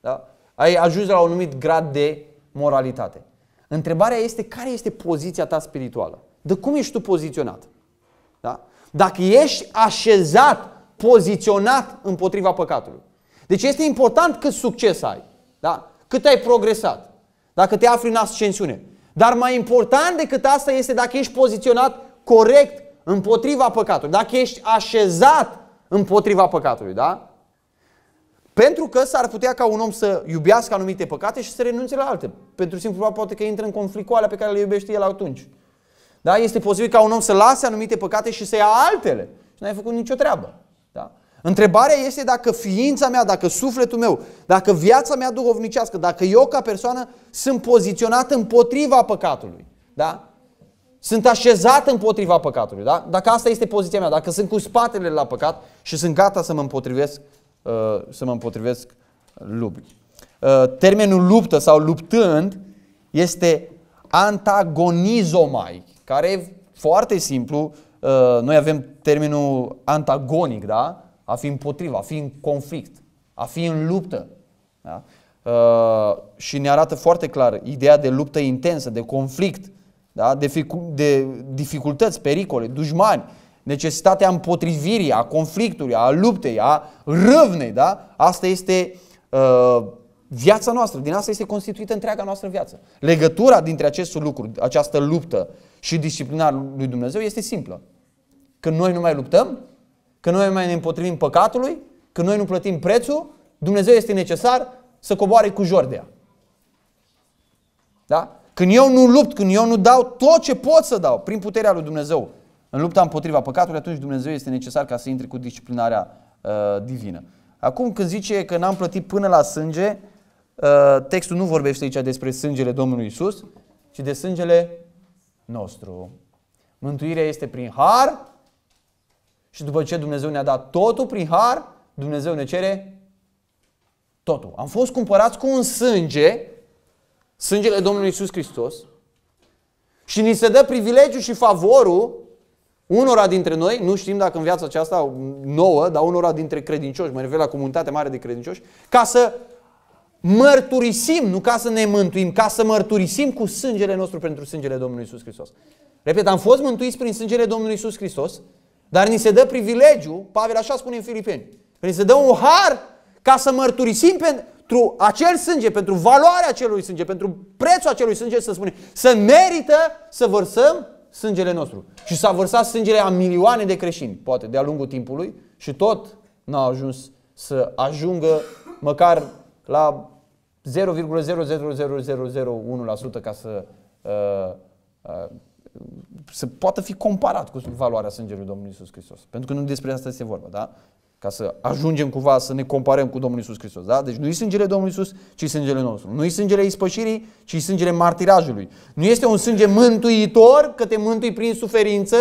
Da? Ai ajuns la un anumit grad de moralitate. Întrebarea este care este poziția ta spirituală? De cum ești tu poziționat? Da? Dacă ești așezat, poziționat împotriva păcatului. Deci este important cât succes ai. Da? Cât ai progresat. Dacă te afli în ascensiune. Dar mai important decât asta este dacă ești poziționat corect împotriva păcatului. Dacă ești așezat împotriva păcatului. Da? Pentru că s-ar putea ca un om să iubească anumite păcate și să renunțe la alte. Pentru simplu fapt poate că intră în conflict cu alea pe care le iubește el atunci. Da? Este posibil ca un om să lase anumite păcate și să ia altele. Și n-ai făcut nicio treabă. Da? Întrebarea este dacă ființa mea, dacă sufletul meu, dacă viața mea duhovnicească, dacă eu ca persoană sunt poziționat împotriva păcatului. Da? Sunt așezat împotriva păcatului. Da? Dacă asta este poziția mea, dacă sunt cu spatele la păcat și sunt gata să mă împotrivesc, uh, să mă împotrivesc lupii. Uh, termenul luptă sau luptând este antagonizomai care e foarte simplu. Uh, noi avem termenul antagonic, da? A fi împotriva, a fi în conflict, a fi în luptă. Da? Uh, și ne arată foarte clar ideea de luptă intensă, de conflict, da? de, de dificultăți, pericole, dușmani, necesitatea împotrivirii, a conflictului, a luptei, a râvnei. Da? Asta este uh, viața noastră, din asta este constituită întreaga noastră viață. Legătura dintre aceste lucruri, această luptă și disciplina lui Dumnezeu este simplă. Când noi nu mai luptăm, când noi nu mai ne împotrivim păcatului, când noi nu plătim prețul, Dumnezeu este necesar să coboare cu jordea. Da? Când eu nu lupt, când eu nu dau tot ce pot să dau prin puterea lui Dumnezeu în lupta împotriva păcatului, atunci Dumnezeu este necesar ca să intre cu disciplinarea uh, divină. Acum când zice că n-am plătit până la sânge, uh, textul nu vorbește aici despre sângele Domnului Isus, ci de sângele nostru. Mântuirea este prin har și după ce Dumnezeu ne-a dat totul prin har, Dumnezeu ne cere totul. Am fost cumpărați cu un sânge, sângele Domnului Isus Hristos, și ni se dă privilegiul și favorul unora dintre noi, nu știm dacă în viața aceasta nouă, dar unora dintre credincioși, mă refer la comunitatea mare de credincioși, ca să mărturisim, nu ca să ne mântuim, ca să mărturisim cu sângele nostru pentru sângele Domnului Isus Hristos. Repet, am fost mântuiți prin sângele Domnului Isus Hristos, dar ni se dă privilegiu, Pavel așa spune în Filipeni, ni se dă un har ca să mărturisim pentru acel sânge, pentru valoarea acelui sânge, pentru prețul acelui sânge, să spune, să merită să vărsăm sângele nostru. Și s-a vărsat sângele a milioane de creștini, poate, de-a lungul timpului și tot n-a ajuns să ajungă măcar la 0,00001% ca să, uh, uh, să poată fi comparat cu valoarea sângelui Domnului Isus Hristos. Pentru că nu despre asta este vorba, da? Ca să ajungem cumva să ne comparăm cu Domnul Isus Hristos. Da? Deci nu-i sângele Domnului Isus, ci sângele nostru. Nu-i sângele ispășirii, ci sângele martirajului. Nu este un sânge mântuitor, că te mântui prin suferință,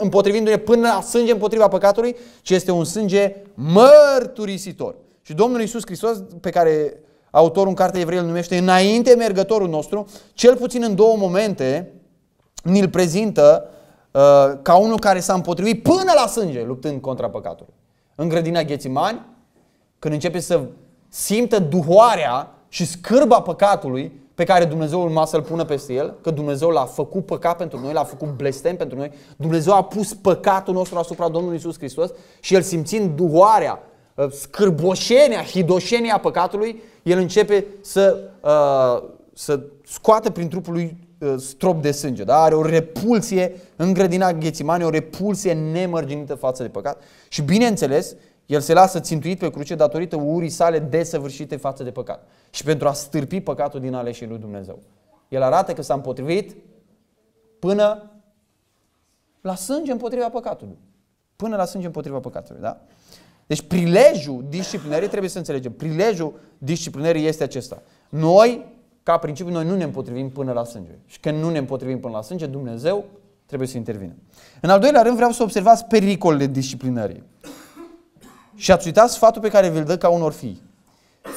împotrivindu-ne până la sânge împotriva păcatului, ci este un sânge mărturisitor. Și Domnul Isus Hristos, pe care autorul în cartea Evrei îl numește înainte mergătorul nostru, cel puțin în două momente, ni-l prezintă uh, ca unul care s-a împotrivit până la sânge luptând contra păcatului. În grădina Ghețimani, când începe să simtă duhoarea și scârba păcatului pe care Dumnezeu urma să-l pună peste el, că Dumnezeu l-a făcut păcat pentru noi, l-a făcut blestem pentru noi, Dumnezeu a pus păcatul nostru asupra Domnului Isus Hristos și el simțind duhoarea Uh, scârboșenia, hidoșenia păcatului, el începe să, uh, să scoată prin trupul lui uh, strop de sânge. Da? Are o repulsie în grădina Ghețimane, o repulsie nemărginită față de păcat. Și bineînțeles, el se lasă țintuit pe cruce datorită urii sale desăvârșite față de păcat. Și pentru a stârpi păcatul din aleșii lui Dumnezeu. El arată că s-a împotrivit până la sânge împotriva păcatului. Până la sânge împotriva păcatului, da? Deci prilejul disciplinării, trebuie să înțelegem, prilejul disciplinării este acesta. Noi, ca principiu, noi nu ne împotrivim până la sânge. Și când nu ne împotrivim până la sânge, Dumnezeu trebuie să intervină. În al doilea rând vreau să observați pericolele disciplinării. Și ați uitat sfatul pe care vi-l dă ca unor fii.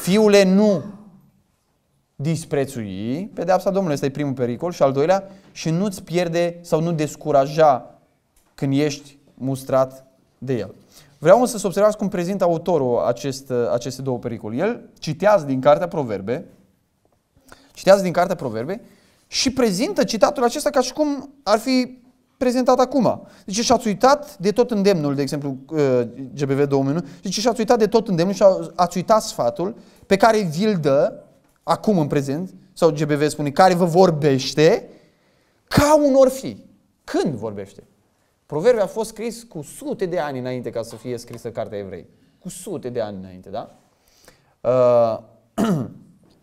Fiule, nu disprețui pedeapsa Domnului. Ăsta e primul pericol. Și al doilea, și nu-ți pierde sau nu descuraja când ești mustrat de el. Vreau însă să observați cum prezintă autorul acest, aceste două pericole. El citează din cartea Proverbe, citează din cartea Proverbe și prezintă citatul acesta ca și cum ar fi prezentat acum. Deci și-ați uitat de tot îndemnul, de exemplu uh, GBV 2001, deci și-ați uitat de tot îndemnul și ați uitat sfatul pe care vi-l dă acum în prezent, sau GBV spune, care vă vorbește ca un orfi. Când vorbește? Proverbiul a fost scris cu sute de ani înainte ca să fie scrisă Cartea Evrei. Cu sute de ani înainte, da? Uh,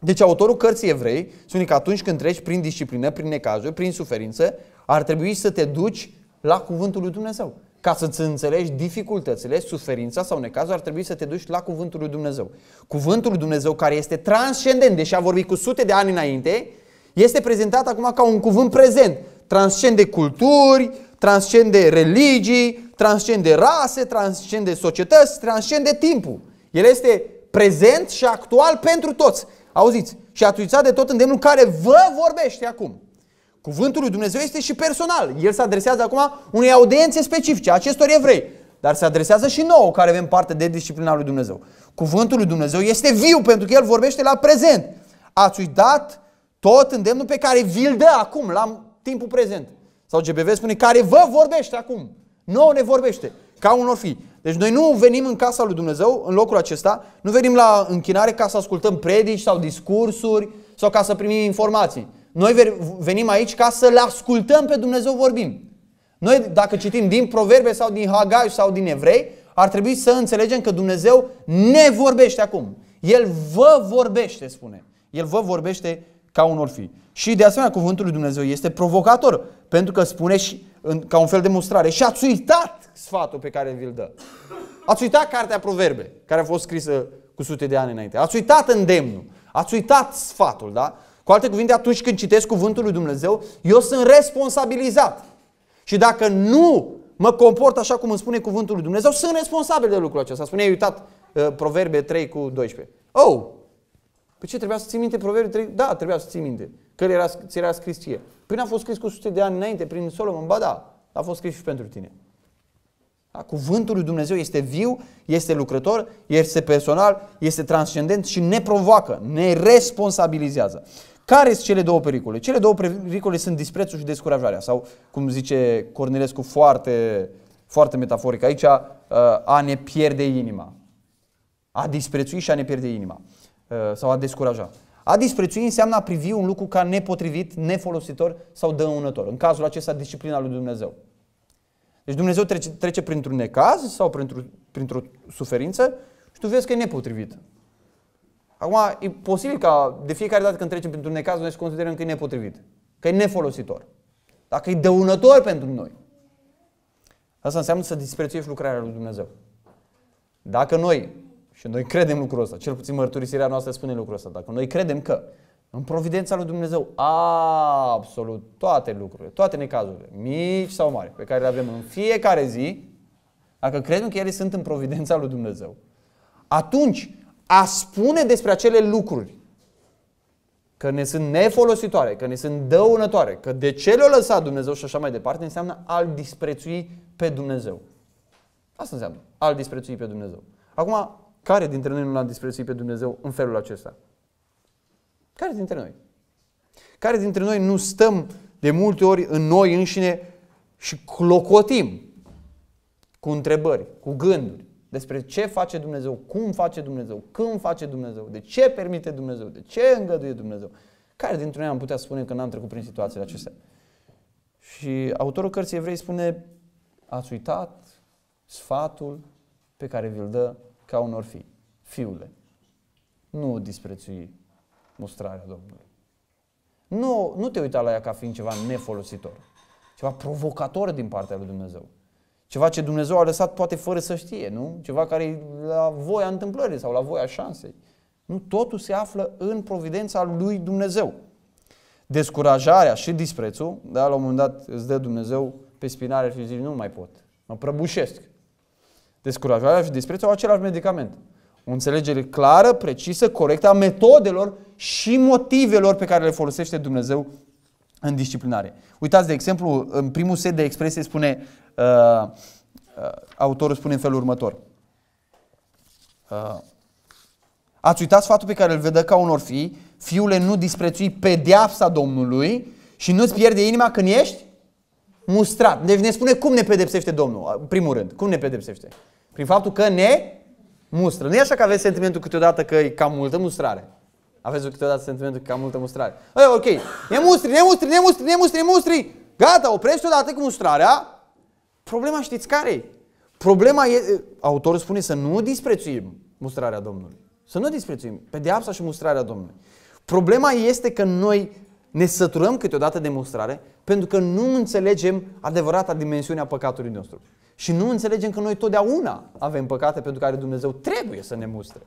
deci autorul cărții Evrei spune că atunci când treci prin disciplină, prin necazuri, prin suferință, ar trebui să te duci la cuvântul lui Dumnezeu. Ca să-ți înțelegi dificultățile, suferința sau necazul, ar trebui să te duci la cuvântul lui Dumnezeu. Cuvântul lui Dumnezeu care este transcendent, deși a vorbit cu sute de ani înainte, este prezentat acum ca un cuvânt prezent. Transcende culturi, transcende religii, transcende rase, transcende societăți, transcende timpul. El este prezent și actual pentru toți. Auziți? Și atuițat de tot îndemnul care vă vorbește acum. Cuvântul lui Dumnezeu este și personal. El se adresează acum unei audiențe specifice, acestor evrei. Dar se adresează și nouă care avem parte de disciplina lui Dumnezeu. Cuvântul lui Dumnezeu este viu pentru că El vorbește la prezent. Ați uitat tot îndemnul pe care vi-l dă acum, la timpul prezent. Sau GBV spune, care vă vorbește acum. Nu ne vorbește, ca unor fi. Deci noi nu venim în casa lui Dumnezeu, în locul acesta, nu venim la închinare ca să ascultăm predici sau discursuri sau ca să primim informații. Noi venim aici ca să-L ascultăm pe Dumnezeu vorbim. Noi, dacă citim din Proverbe sau din Hagai sau din Evrei, ar trebui să înțelegem că Dumnezeu ne vorbește acum. El vă vorbește, spune. El vă vorbește ca unor fi. Și de asemenea cuvântul lui Dumnezeu este provocator, pentru că spune și în, ca un fel de mustrare și ați uitat sfatul pe care vi-l dă. Ați uitat cartea Proverbe, care a fost scrisă cu sute de ani înainte. Ați uitat îndemnul, ați uitat sfatul, da? Cu alte cuvinte, atunci când citesc cuvântul lui Dumnezeu, eu sunt responsabilizat. Și dacă nu mă comport așa cum îmi spune cuvântul lui Dumnezeu, sunt responsabil de lucrul acesta. Spune, ai uitat uh, Proverbe 3 cu 12. Oh! Pe ce trebuia să ții minte Proverbe 3? Da, trebuia să ții minte. Că era, ți era scris ție. Păi n-a fost scris cu sute de ani înainte prin Solomon? Ba da, a fost scris și pentru tine. Da? Cuvântul lui Dumnezeu este viu, este lucrător, este personal, este transcendent și ne provoacă, ne responsabilizează. Care sunt cele două pericole? Cele două pericole sunt disprețul și descurajarea. Sau, cum zice Cornilescu foarte, foarte metaforic aici, uh, a ne pierde inima. A disprețui și a ne pierde inima. Uh, sau a descuraja. A disprețui înseamnă a privi un lucru ca nepotrivit, nefolositor sau dăunător. În cazul acesta, disciplina lui Dumnezeu. Deci Dumnezeu trece, trece printr-un necaz sau printr-o, printr-o suferință și tu vezi că e nepotrivit. Acum, e posibil ca de fiecare dată când trecem printr-un necaz, noi să considerăm că e nepotrivit, că e nefolositor, dacă e dăunător pentru noi. Asta înseamnă să disprețuiești lucrarea lui Dumnezeu. Dacă noi, și noi credem lucrul ăsta, cel puțin mărturisirea noastră spune lucrul ăsta, dacă noi credem că în providența lui Dumnezeu, absolut toate lucrurile, toate necazurile, mici sau mari, pe care le avem în fiecare zi, dacă credem că ele sunt în providența lui Dumnezeu, atunci a spune despre acele lucruri că ne sunt nefolositoare, că ne sunt dăunătoare, că de ce le-a lăsat Dumnezeu și așa mai departe, înseamnă al disprețui pe Dumnezeu. Asta înseamnă, al disprețui pe Dumnezeu. Acum, care dintre noi nu l-a disprețuit pe Dumnezeu în felul acesta? Care dintre noi? Care dintre noi nu stăm de multe ori în noi înșine și clocotim cu întrebări, cu gânduri despre ce face Dumnezeu, cum face Dumnezeu, când face Dumnezeu, de ce permite Dumnezeu, de ce îngăduie Dumnezeu. Care dintre noi am putea spune că n-am trecut prin situațiile acestea? Și autorul cărții evrei spune, ați uitat sfatul pe care vi-l dă ca unor fi. Fiule, nu disprețui mustrarea Domnului. Nu, nu te uita la ea ca fiind ceva nefolositor, ceva provocator din partea lui Dumnezeu. Ceva ce Dumnezeu a lăsat poate fără să știe, nu? Ceva care e la voia întâmplării sau la voia șansei. Nu, totul se află în providența lui Dumnezeu. Descurajarea și disprețul, da, la un moment dat îți dă Dumnezeu pe spinare și zici, nu mai pot, mă prăbușesc. Descurajarea și disprețul au același medicament. O înțelegere clară, precisă, corectă a metodelor și motivelor pe care le folosește Dumnezeu în disciplinare. Uitați, de exemplu, în primul set de expresie spune, uh, uh, autorul spune în felul următor. Uh, ați uitat sfatul pe care îl vedă ca unor fi, fiule, nu disprețui pedeapsa Domnului și nu-ți pierde inima când ești mustrat. Deci ne spune cum ne pedepsește Domnul, în primul rând. Cum ne pedepsește? Prin faptul că ne mustră. Nu e așa că aveți sentimentul câteodată că e cam multă mustrare. Aveți câteodată sentimentul că e cam multă mustrare. Ei, ok, ne mustri, ne mustri, ne mustri, ne mustri, ne mustri. Gata, oprește odată cu mustrarea. Problema știți care e? Problema e, autorul spune să nu disprețuim mustrarea Domnului. Să nu disprețuim pedeapsa și mustrarea Domnului. Problema este că noi ne săturăm câteodată de mustrare pentru că nu înțelegem adevărata dimensiune a păcatului nostru. Și nu înțelegem că noi totdeauna avem păcate pentru care Dumnezeu trebuie să ne mustre.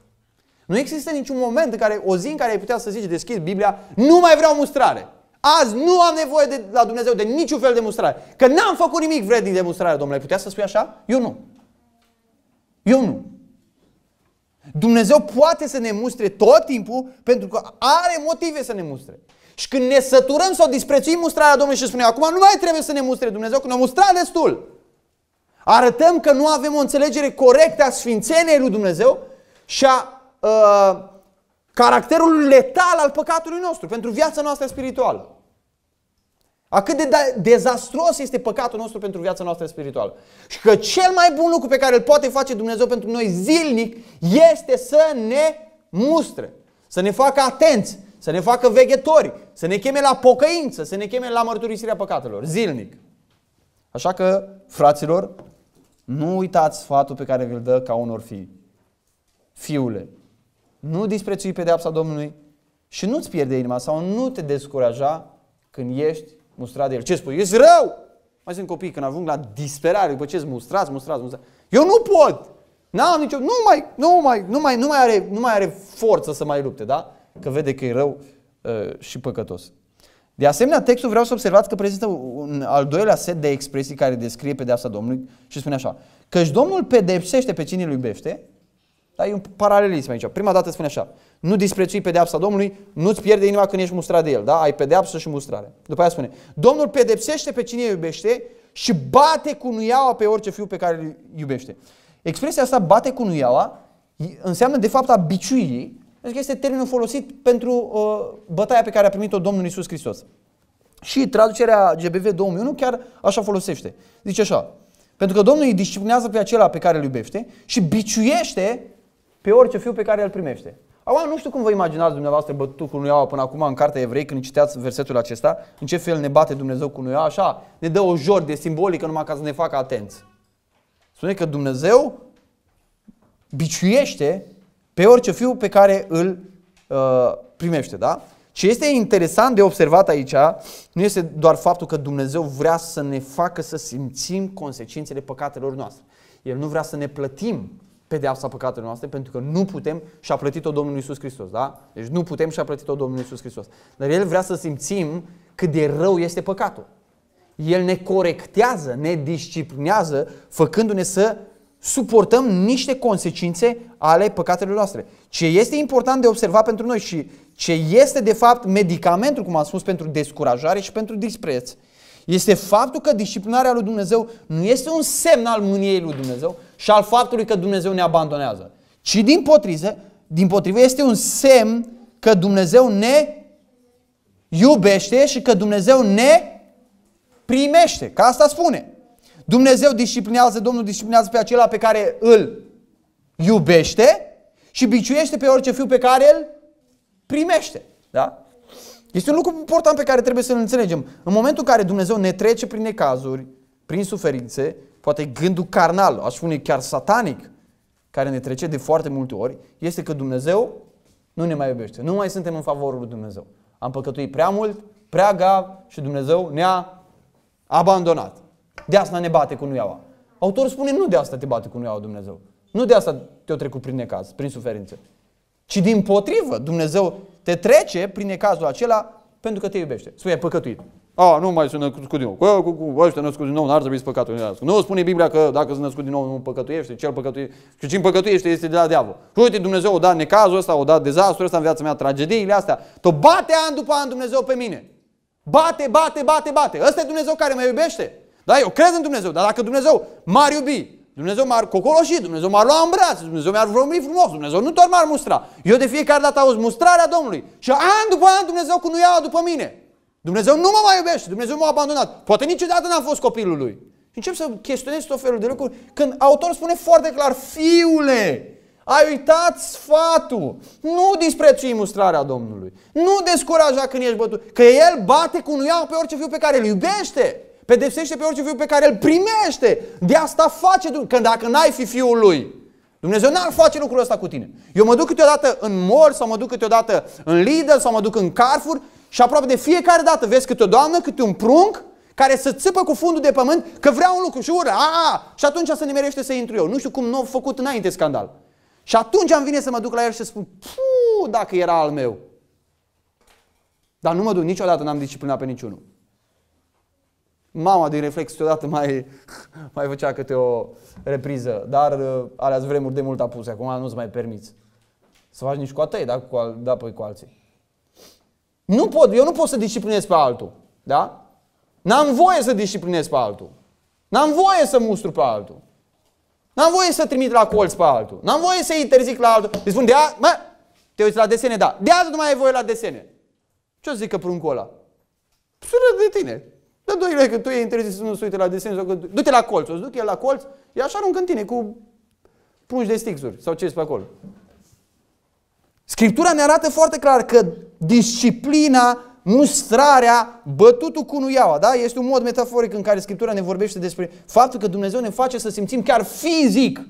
Nu există niciun moment în care, o zi în care ai putea să zici, deschid Biblia, nu mai vreau mustrare. Azi nu am nevoie de la Dumnezeu de niciun fel de mustrare. Că n-am făcut nimic vrednic de mustrare, domnule. Ai putea să spui așa? Eu nu. Eu nu. Dumnezeu poate să ne mustre tot timpul pentru că are motive să ne mustre. Și când ne săturăm sau disprețuim mustrarea Domnului și spunem, acum nu mai trebuie să ne mustre Dumnezeu, că ne-a mustrat destul. Arătăm că nu avem o înțelegere corectă a sfințeniei lui Dumnezeu și a uh, caracterul letal al păcatului nostru pentru viața noastră spirituală. A cât de da, dezastros este păcatul nostru pentru viața noastră spirituală. Și că cel mai bun lucru pe care îl poate face Dumnezeu pentru noi zilnic este să ne mustre, să ne facă atenți, să ne facă veghetori, să ne cheme la pocăință, să ne cheme la mărturisirea păcatelor, zilnic. Așa că, fraților, nu uitați sfatul pe care vi-l dă ca unor fii. Fiule, nu disprețui pedeapsa Domnului Și nu-ți pierde inima sau nu te descuraja când ești mustrat de el. Ce spui? Ești rău! Mai sunt copii când ajung la disperare, după ce mustrați, mustrați, mustrați. Eu nu pot! N-am nicio, nu mai, nu mai, nu mai, nu mai are, nu mai are forță să mai lupte, da? Că vede că e rău uh, și păcătos. De asemenea, textul vreau să observați că prezintă un al doilea set de expresii care descrie pedeapsa Domnului și spune așa. Căci Domnul pedepsește pe cine îl iubește, da, e un paralelism aici. Prima dată spune așa, nu disprețui pedeapsa Domnului, nu-ți pierde inima când ești mustrat de el, da? Ai pedeapsă și mustrare. După aia spune, Domnul pedepsește pe cine îl iubește și bate cu nuiaua pe orice fiu pe care îl iubește. Expresia asta, bate cu nuiaua, înseamnă de fapt a biciuirii, pentru că este termenul folosit pentru uh, bătaia pe care a primit-o Domnul Isus Hristos. Și traducerea GBV 2001 chiar așa folosește. Zice așa, pentru că Domnul îi disciplinează pe acela pe care îl iubește și biciuiește pe orice fiu pe care îl primește. Acum nu știu cum vă imaginați dumneavoastră bătut cu nuiaua până acum în Cartea Evrei când citeați versetul acesta, în ce fel ne bate Dumnezeu cu nuiaua, așa, ne dă o jor de simbolică numai ca să ne facă atenți. Spune că Dumnezeu biciuiește pe orice fiu pe care îl uh, primește, da? Ce este interesant de observat aici nu este doar faptul că Dumnezeu vrea să ne facă să simțim consecințele păcatelor noastre. El nu vrea să ne plătim pedeapsa păcatelor noastre pentru că nu putem și a plătit-o Domnul Iisus Hristos, da? Deci nu putem și a plătit-o Domnul Iisus Hristos. Dar El vrea să simțim cât de rău este păcatul. El ne corectează, ne disciplinează, făcându-ne să suportăm niște consecințe ale păcatelor noastre. Ce este important de observat pentru noi și ce este de fapt medicamentul, cum am spus, pentru descurajare și pentru dispreț, este faptul că disciplinarea lui Dumnezeu nu este un semn al mâniei lui Dumnezeu și al faptului că Dumnezeu ne abandonează, ci din potrivă, din potrivă este un semn că Dumnezeu ne iubește și că Dumnezeu ne primește. Ca asta spune. Dumnezeu disciplinează, Domnul disciplinează pe acela pe care îl iubește și biciuiește pe orice fiu pe care îl primește. Da? Este un lucru important pe care trebuie să-l înțelegem. În momentul în care Dumnezeu ne trece prin necazuri, prin suferințe, poate gândul carnal, aș spune chiar satanic, care ne trece de foarte multe ori, este că Dumnezeu nu ne mai iubește. Nu mai suntem în favorul lui Dumnezeu. Am păcătuit prea mult, prea grav și Dumnezeu ne-a abandonat. De asta ne bate cu nuiaua. Autorul spune nu de asta te bate cu nuiaua Dumnezeu. Nu de asta te-o trecut prin necaz, prin suferință. Ci din potrivă, Dumnezeu te trece prin necazul acela pentru că te iubește. Spune, păcătuit. A, nu mai sunt născut din nou. Cu, cu, cu ăștia născut din nou, n-ar trebui să păcătuiască. Nu spune Biblia că dacă sunt născut din nou nu păcătuiește, cel păcătuiește. Și cine păcătuiește este de la diavol. Și uite, Dumnezeu o dat necazul ăsta, o dat dezastrul ăsta în viața mea, tragediile astea. Tot bate an după an Dumnezeu pe mine. Bate, bate, bate, bate. Ăsta e Dumnezeu care mă iubește. Da, eu cred în Dumnezeu, dar dacă Dumnezeu m-ar iubi, Dumnezeu m-ar cocoloși, Dumnezeu m-ar lua în brațe, Dumnezeu mi-ar vorbi frumos, Dumnezeu nu doar m-ar mustra. Eu de fiecare dată auzi mustrarea Domnului și an după an Dumnezeu cu nu ia după mine. Dumnezeu nu mă mai iubește, Dumnezeu m-a abandonat. Poate niciodată n-am fost copilul lui. Și încep să chestionez tot felul de lucruri când autorul spune foarte clar, fiule, ai uitat sfatul. Nu disprețui mustrarea Domnului. Nu descuraja când ești bătut. Că El bate cu nuiaua pe orice fiu pe care îl iubește. Pedepsește pe orice fiu pe care îl primește. De asta face Dumnezeu. Când dacă n-ai fi fiul lui, Dumnezeu n-ar face lucrul ăsta cu tine. Eu mă duc câteodată în mall sau mă duc câteodată în Lidl sau mă duc în Carrefour și aproape de fiecare dată vezi câte o doamnă, câte un prunc care să țipă cu fundul de pământ că vrea un lucru și ură. A, și atunci să merește să intru eu. Nu știu cum nu au făcut înainte scandal. Și atunci am vine să mă duc la el și să spun, Puh, dacă era al meu. Dar nu mă duc niciodată, n-am disciplinat pe niciunul. Mama din reflex câteodată mai, mai făcea câte o repriză, dar uh, alea vremuri de mult apuse, acum nu-ți mai permiți. Să faci nici cu a tăi, da, cu, al, da păi cu alții. Nu pot, eu nu pot să disciplinez pe altul, da? N-am voie să disciplinez pe altul. N-am voie să mustru pe altul. N-am voie să trimit la colț pe altul. N-am voie să interzic la altul. Îi spun, de a... mă, te uiți la desene? Da. De azi nu mai ai voie la desene. Ce o zică pruncul ăla? Sună de tine. Dă doi că tu e interzis să nu se uite la desen sau că... Du-te la colț. O duc el la colț, e așa aruncă în tine cu pungi de stixuri sau ce pe acolo. Scriptura ne arată foarte clar că disciplina, mustrarea, bătutul cu nuiaua, da? Este un mod metaforic în care Scriptura ne vorbește despre faptul că Dumnezeu ne face să simțim chiar fizic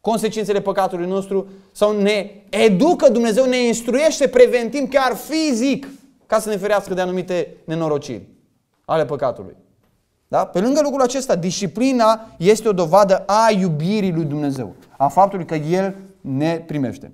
consecințele păcatului nostru sau ne educă Dumnezeu, ne instruiește preventiv, chiar fizic, ca să ne ferească de anumite nenorociri ale păcatului. Da? Pe lângă lucrul acesta, disciplina este o dovadă a iubirii lui Dumnezeu, a faptului că El ne primește.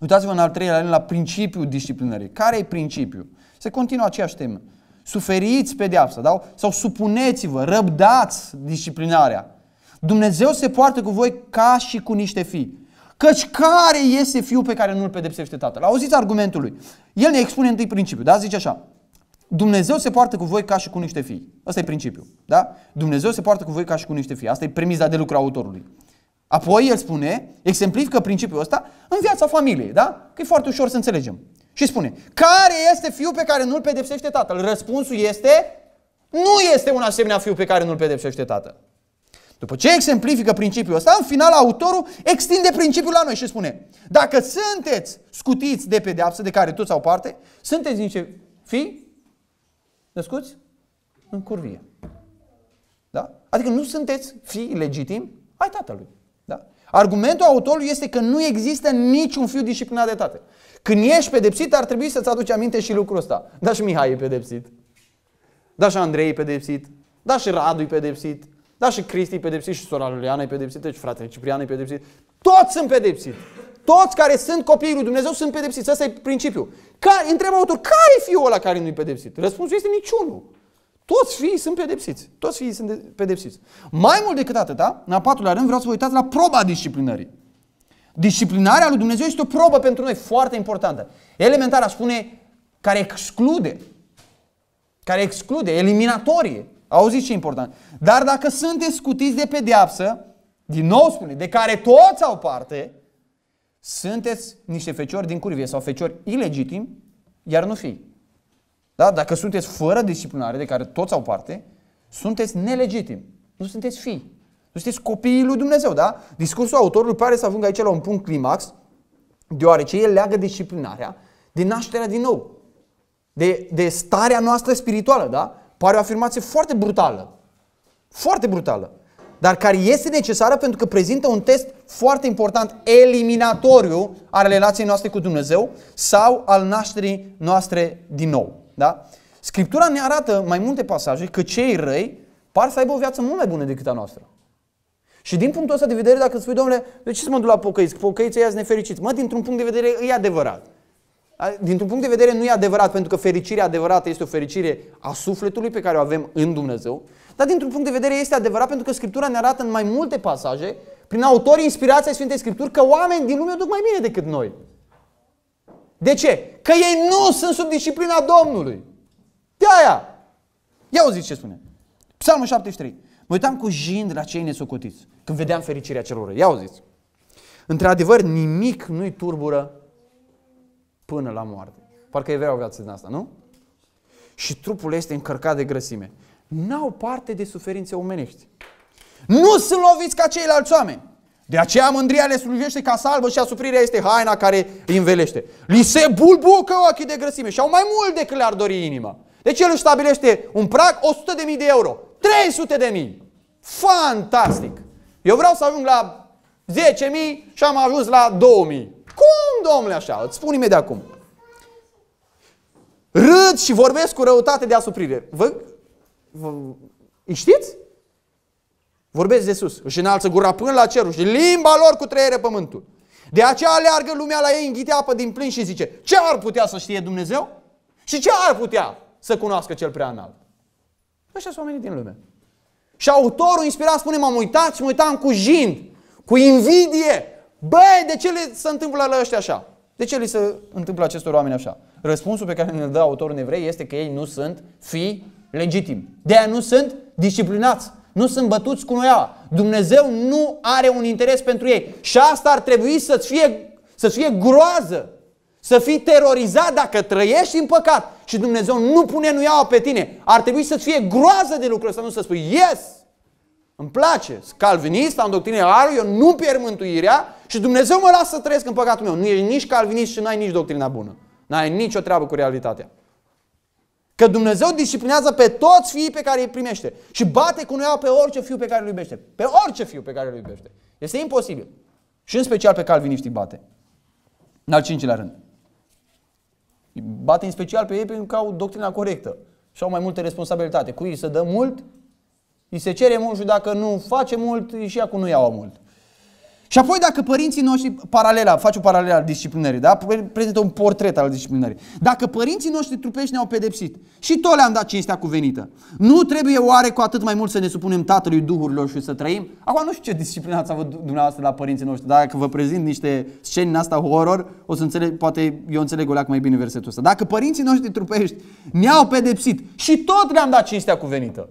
Uitați-vă în al treilea rând la principiul disciplinării. Care e principiul? Se continuă aceeași temă. Suferiți pedeapsa, da? sau supuneți-vă, răbdați disciplinarea. Dumnezeu se poartă cu voi ca și cu niște fii. Căci care este fiul pe care nu-l pedepsește tatăl? Auziți argumentul lui. El ne expune întâi principiul, da? Zice așa. Dumnezeu se poartă cu voi ca și cu niște fii. Asta e principiul. Da? Dumnezeu se poartă cu voi ca și cu niște fii. Asta e premiza de lucru a autorului. Apoi el spune, exemplifică principiul ăsta în viața familiei, da? Că e foarte ușor să înțelegem. Și spune, care este fiul pe care nu-l pedepsește tatăl? Răspunsul este, nu este un asemenea fiu pe care nu-l pedepsește tatăl. După ce exemplifică principiul ăsta, în final autorul extinde principiul la noi și spune, dacă sunteți scutiți de pedeapsă de care toți au parte, sunteți niște fii născuți în curvie. Da? Adică nu sunteți fii legitimi ai tatălui. Da? Argumentul autorului este că nu există niciun fiu disciplinat de tată. Când ești pedepsit, ar trebui să-ți aduci aminte și lucrul ăsta. Da și Mihai e pedepsit. Da și Andrei e pedepsit. Da și Radu e pedepsit. Da și Cristi e pedepsit și sora Luliana e pedepsită și fratele Ciprian e pedepsit. Toți sunt pedepsiți. Toți care sunt copiii lui Dumnezeu sunt pedepsiți. Asta e principiul. Care, întreabă autor, care e fiul ăla care nu e pedepsit? Răspunsul este niciunul. Toți fiii sunt pedepsiți. Toți fiii sunt pedepsiți. Mai mult decât atât, da? în al patrulea rând vreau să vă uitați la proba disciplinării. Disciplinarea lui Dumnezeu este o probă pentru noi foarte importantă. Elementar, aș spune, care exclude. Care exclude, eliminatorie. Auziți ce important. Dar dacă sunteți scutiți de pedeapsă, din nou spune, de care toți au parte, sunteți niște feciori din curvie sau feciori ilegitimi, iar nu fi. Da? Dacă sunteți fără disciplinare, de care toți au parte, sunteți nelegitimi. Nu sunteți fii. Nu sunteți copiii lui Dumnezeu, da? Discursul autorului pare să ajungă aici la un punct climax, deoarece el leagă disciplinarea de nașterea din nou. De, de starea noastră spirituală, da? Pare o afirmație foarte brutală. Foarte brutală. Dar care este necesară pentru că prezintă un test foarte important, eliminatoriu al relației noastre cu Dumnezeu sau al nașterii noastre din nou. Da? Scriptura ne arată mai multe pasaje că cei răi par să aibă o viață mult mai bună decât a noastră. Și din punctul ăsta de vedere, dacă spui, domnule, de ce să mă duc la pocăiți? Pocăiții ăia nefericiți. Mă, dintr-un punct de vedere, e adevărat. Dintr-un punct de vedere nu e adevărat, pentru că fericirea adevărată este o fericire a sufletului pe care o avem în Dumnezeu. Dar dintr-un punct de vedere este adevărat pentru că Scriptura ne arată în mai multe pasaje, prin autorii inspirației Sfintei Scripturi, că oameni din lume o duc mai bine decât noi. De ce? Că ei nu sunt sub disciplina Domnului. De aia. Ia auziți ce spune. Psalmul 73. Mă uitam cu jind la cei nesocotiți când vedeam fericirea celor răi. Ia auziți. Într-adevăr, nimic nu-i turbură până la moarte. Parcă e vrea o viață din asta, nu? Și trupul este încărcat de grăsime. N-au parte de suferințe omenești. Nu sunt loviți ca ceilalți oameni. De aceea mândria le slujește ca salbă și asuprirea este haina care îi învelește. Li se bulbucă ochii de grăsime și au mai mult decât le-ar dori inima. Deci el își stabilește un prag 100.000 de euro, 300.000. Fantastic! Eu vreau să ajung la 10.000 și am ajuns la 2.000. Cum, domnule, așa? Îți spun imediat cum. Râd și vorbesc cu răutate de asuprire. Vă, vă, știți? Vorbesc de sus. Își înalță gura până la cerul și limba lor cu treiere pământul. De aceea aleargă lumea la ei, înghite apă din plin și zice, ce ar putea să știe Dumnezeu? Și ce ar putea să cunoască cel prea înalt? Ăștia sunt oamenii din lume. Și autorul inspirat spune, m-am uitat și mă uitam cu jind, cu invidie. Băi, de ce le se întâmplă la ăștia așa? De ce li se întâmplă acestor oameni așa? Răspunsul pe care ne-l dă autorul evrei este că ei nu sunt fii legitimi. De aia nu sunt disciplinați. Nu sunt bătuți cu noiaua. Dumnezeu nu are un interes pentru ei. Și asta ar trebui să-ți fie, să fie groază. Să fii terorizat dacă trăiești în păcat și Dumnezeu nu pune nuiaua pe tine. Ar trebui să-ți fie groază de lucrul ăsta, nu să spui, yes, îmi place, sunt calvinist, am doctrină aru, eu nu pierd mântuirea și Dumnezeu mă lasă să trăiesc în păcatul meu. Nu ești nici calvinist și n-ai nici doctrina bună. N-ai nicio treabă cu realitatea. Că Dumnezeu disciplinează pe toți fiii pe care îi primește și bate cu noi pe orice fiu pe care îl iubește. Pe orice fiu pe care îl iubește. Este imposibil. Și în special pe calviniști bate. În al cincilea rând. Bate în special pe ei pentru că au doctrina corectă și au mai multă responsabilitate. Cu ei se dă mult, îi se cere mult și dacă nu face mult, și ea cu nu iau mult. Și apoi dacă părinții noștri, paralela, faci o paralelă al disciplinării, da? Prezintă un portret al disciplinării. Dacă părinții noștri trupești ne-au pedepsit și tot le-am dat cinstea cuvenită, nu trebuie oare cu atât mai mult să ne supunem Tatălui Duhurilor și să trăim? Acum nu știu ce disciplină ați avut dumneavoastră la părinții noștri, dar dacă vă prezint niște sceni în asta horror, o să înțeleg, poate eu înțeleg o leacă mai bine versetul ăsta. Dacă părinții noștri trupești ne-au pedepsit și tot le-am dat cinstea cuvenită,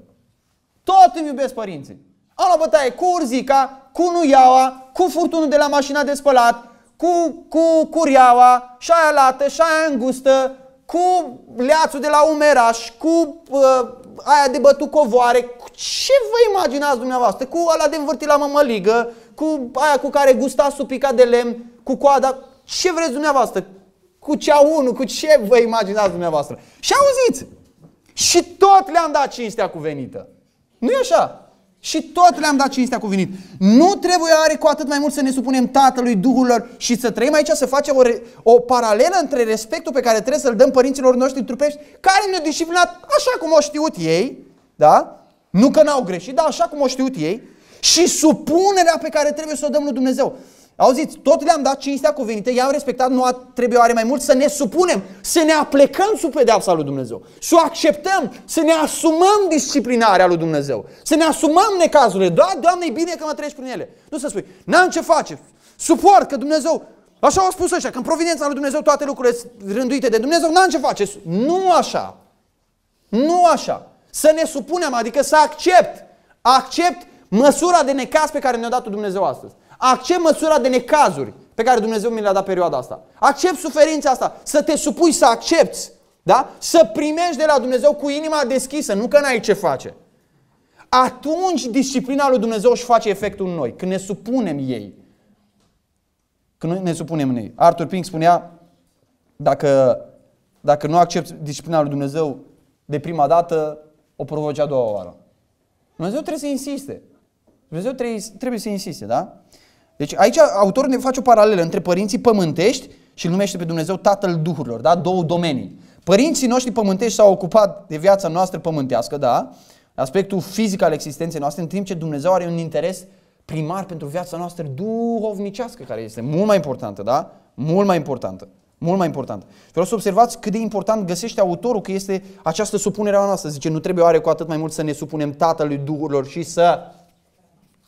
tot îmi iubesc părinții. Am luat bătaie cu urzica, cu nuiaua, cu furtunul de la mașina de spălat, cu, cu curiaua, și aia lată, și aia îngustă, cu leațul de la umeraș, cu uh, aia de bătut covoare. Cu ce vă imaginați dumneavoastră? Cu ala de învârtit la mămăligă, cu aia cu care gusta supica de lemn, cu coada. Ce vreți dumneavoastră? Cu cea unu, cu ce vă imaginați dumneavoastră? Și auziți! Și tot le-am dat cinstea cuvenită. nu e așa? Și tot le-am dat cinstea cuvenit. Nu trebuie are cu atât mai mult să ne supunem Tatălui, Duhurilor și să trăim aici, să facem o, o paralelă între respectul pe care trebuie să-l dăm părinților noștri trupești, care ne-au disciplinat așa cum au știut ei, da? Nu că n-au greșit, dar așa cum au știut ei, și supunerea pe care trebuie să o dăm lui Dumnezeu. Auziți, tot le-am dat cinstea cuvenită, i-am respectat, nu trebuie oare mai mult să ne supunem, să ne aplecăm sub pedeapsa lui Dumnezeu, să o acceptăm, să ne asumăm disciplinarea lui Dumnezeu, să ne asumăm necazurile. Da, Doamne, e bine că mă treci prin ele. Nu să spui, n-am ce face, suport că Dumnezeu, așa au spus ăștia, că în providența lui Dumnezeu toate lucrurile rânduite de Dumnezeu, n-am ce face. Nu așa. Nu așa. Să ne supunem, adică să accept, accept măsura de necaz pe care ne-a dat Dumnezeu astăzi. Accept măsura de necazuri pe care Dumnezeu mi le-a dat perioada asta. Accept suferința asta, să te supui să accepti, da? Să primești de la Dumnezeu cu inima deschisă, nu că n-ai ce face. Atunci disciplina lui Dumnezeu își face efectul în noi, când ne supunem ei. Când ne supunem în ei. Arthur Pink spunea, dacă, dacă nu accepti disciplina lui Dumnezeu de prima dată, o provoci a doua oară. Dumnezeu trebuie să insiste. Dumnezeu trebuie, trebuie să insiste, da? Deci aici autorul ne face o paralelă între părinții pământești și îl numește pe Dumnezeu Tatăl Duhurilor, da? Două domenii. Părinții noștri pământești s-au ocupat de viața noastră pământească, da? Aspectul fizic al existenței noastre, în timp ce Dumnezeu are un interes primar pentru viața noastră duhovnicească, care este mult mai importantă, da? Mult mai importantă. Mult mai important. Vreau să observați cât de important găsește autorul că este această supunere a noastră. Zice, nu trebuie oare cu atât mai mult să ne supunem Tatălui Duhurilor și să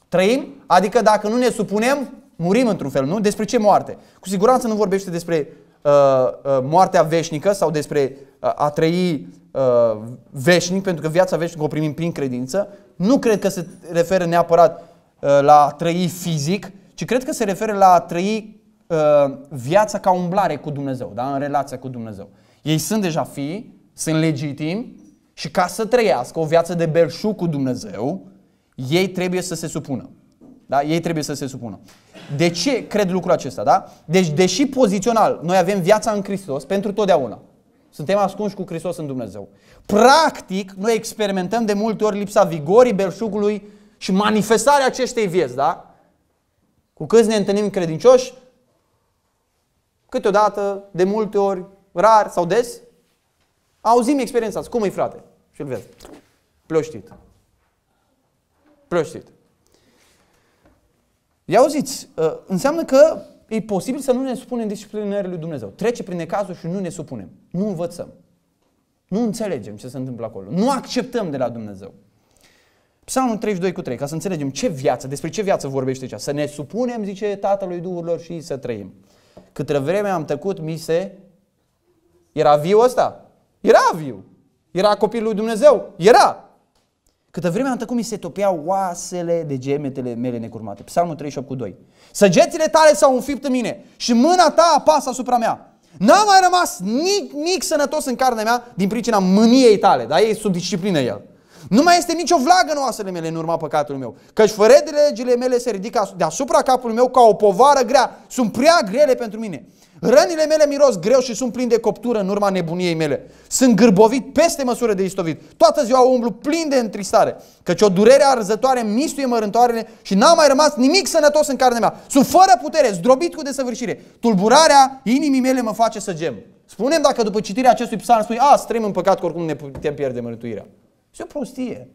Trăim, adică dacă nu ne supunem, murim într-un fel, nu? Despre ce moarte? Cu siguranță nu vorbește despre uh, uh, moartea veșnică sau despre uh, a trăi uh, veșnic, pentru că viața veșnică o primim prin credință. Nu cred că se referă neapărat uh, la a trăi fizic, ci cred că se referă la a trăi uh, viața ca umblare cu Dumnezeu, da? în relația cu Dumnezeu. Ei sunt deja fii, sunt legitimi și ca să trăiască o viață de belșug cu Dumnezeu, ei trebuie să se supună. Da? Ei trebuie să se supună. De ce cred lucrul acesta? Da? Deci, deși pozițional noi avem viața în Hristos pentru totdeauna, suntem ascunși cu Hristos în Dumnezeu. Practic, noi experimentăm de multe ori lipsa vigorii, belșugului și manifestarea acestei vieți, da? Cu câți ne întâlnim credincioși, câteodată, de multe ori, rar sau des, auzim experiența asta. Cum e, frate? Și îl vezi. Ploștit. Plăștit. Ia auziți, ă, înseamnă că e posibil să nu ne supunem disciplinării lui Dumnezeu. Trece prin necazul și nu ne supunem. Nu învățăm. Nu înțelegem ce se întâmplă acolo. Nu acceptăm de la Dumnezeu. Psalmul 32 cu 3, ca să înțelegem ce viață, despre ce viață vorbește aici. Să ne supunem, zice Tatălui Duhurilor și să trăim. Câtă vreme am tăcut, mi se... Era viu ăsta? Era viu. Era copilul lui Dumnezeu? Era. Câtă vreme am tăcut, mi se topeau oasele de gemetele mele necurmate. Psalmul 38 cu 2. Săgețile tale s-au înfipt în mine și mâna ta apasă asupra mea. N-a mai rămas nici mic sănătos în carnea mea din pricina mâniei tale, dar e sub disciplină el. Nu mai este nicio vlagă în oasele mele în urma păcatului meu. Căci fără de legile mele se ridică deasupra capului meu ca o povară grea. Sunt prea grele pentru mine. Rănile mele miros greu și sunt plin de coptură în urma nebuniei mele. Sunt gârbovit peste măsură de istovit. Toată ziua umblu plin de întristare. Căci o durere arzătoare mistuie mărântoarele și n-a mai rămas nimic sănătos în carnea mea. Sunt fără putere, zdrobit cu desăvârșire. Tulburarea inimii mele mă face să gem. Spunem dacă după citirea acestui psalm spui, a, trăim în păcat, că oricum ne putem pierde mărtuirea. Este o prostie.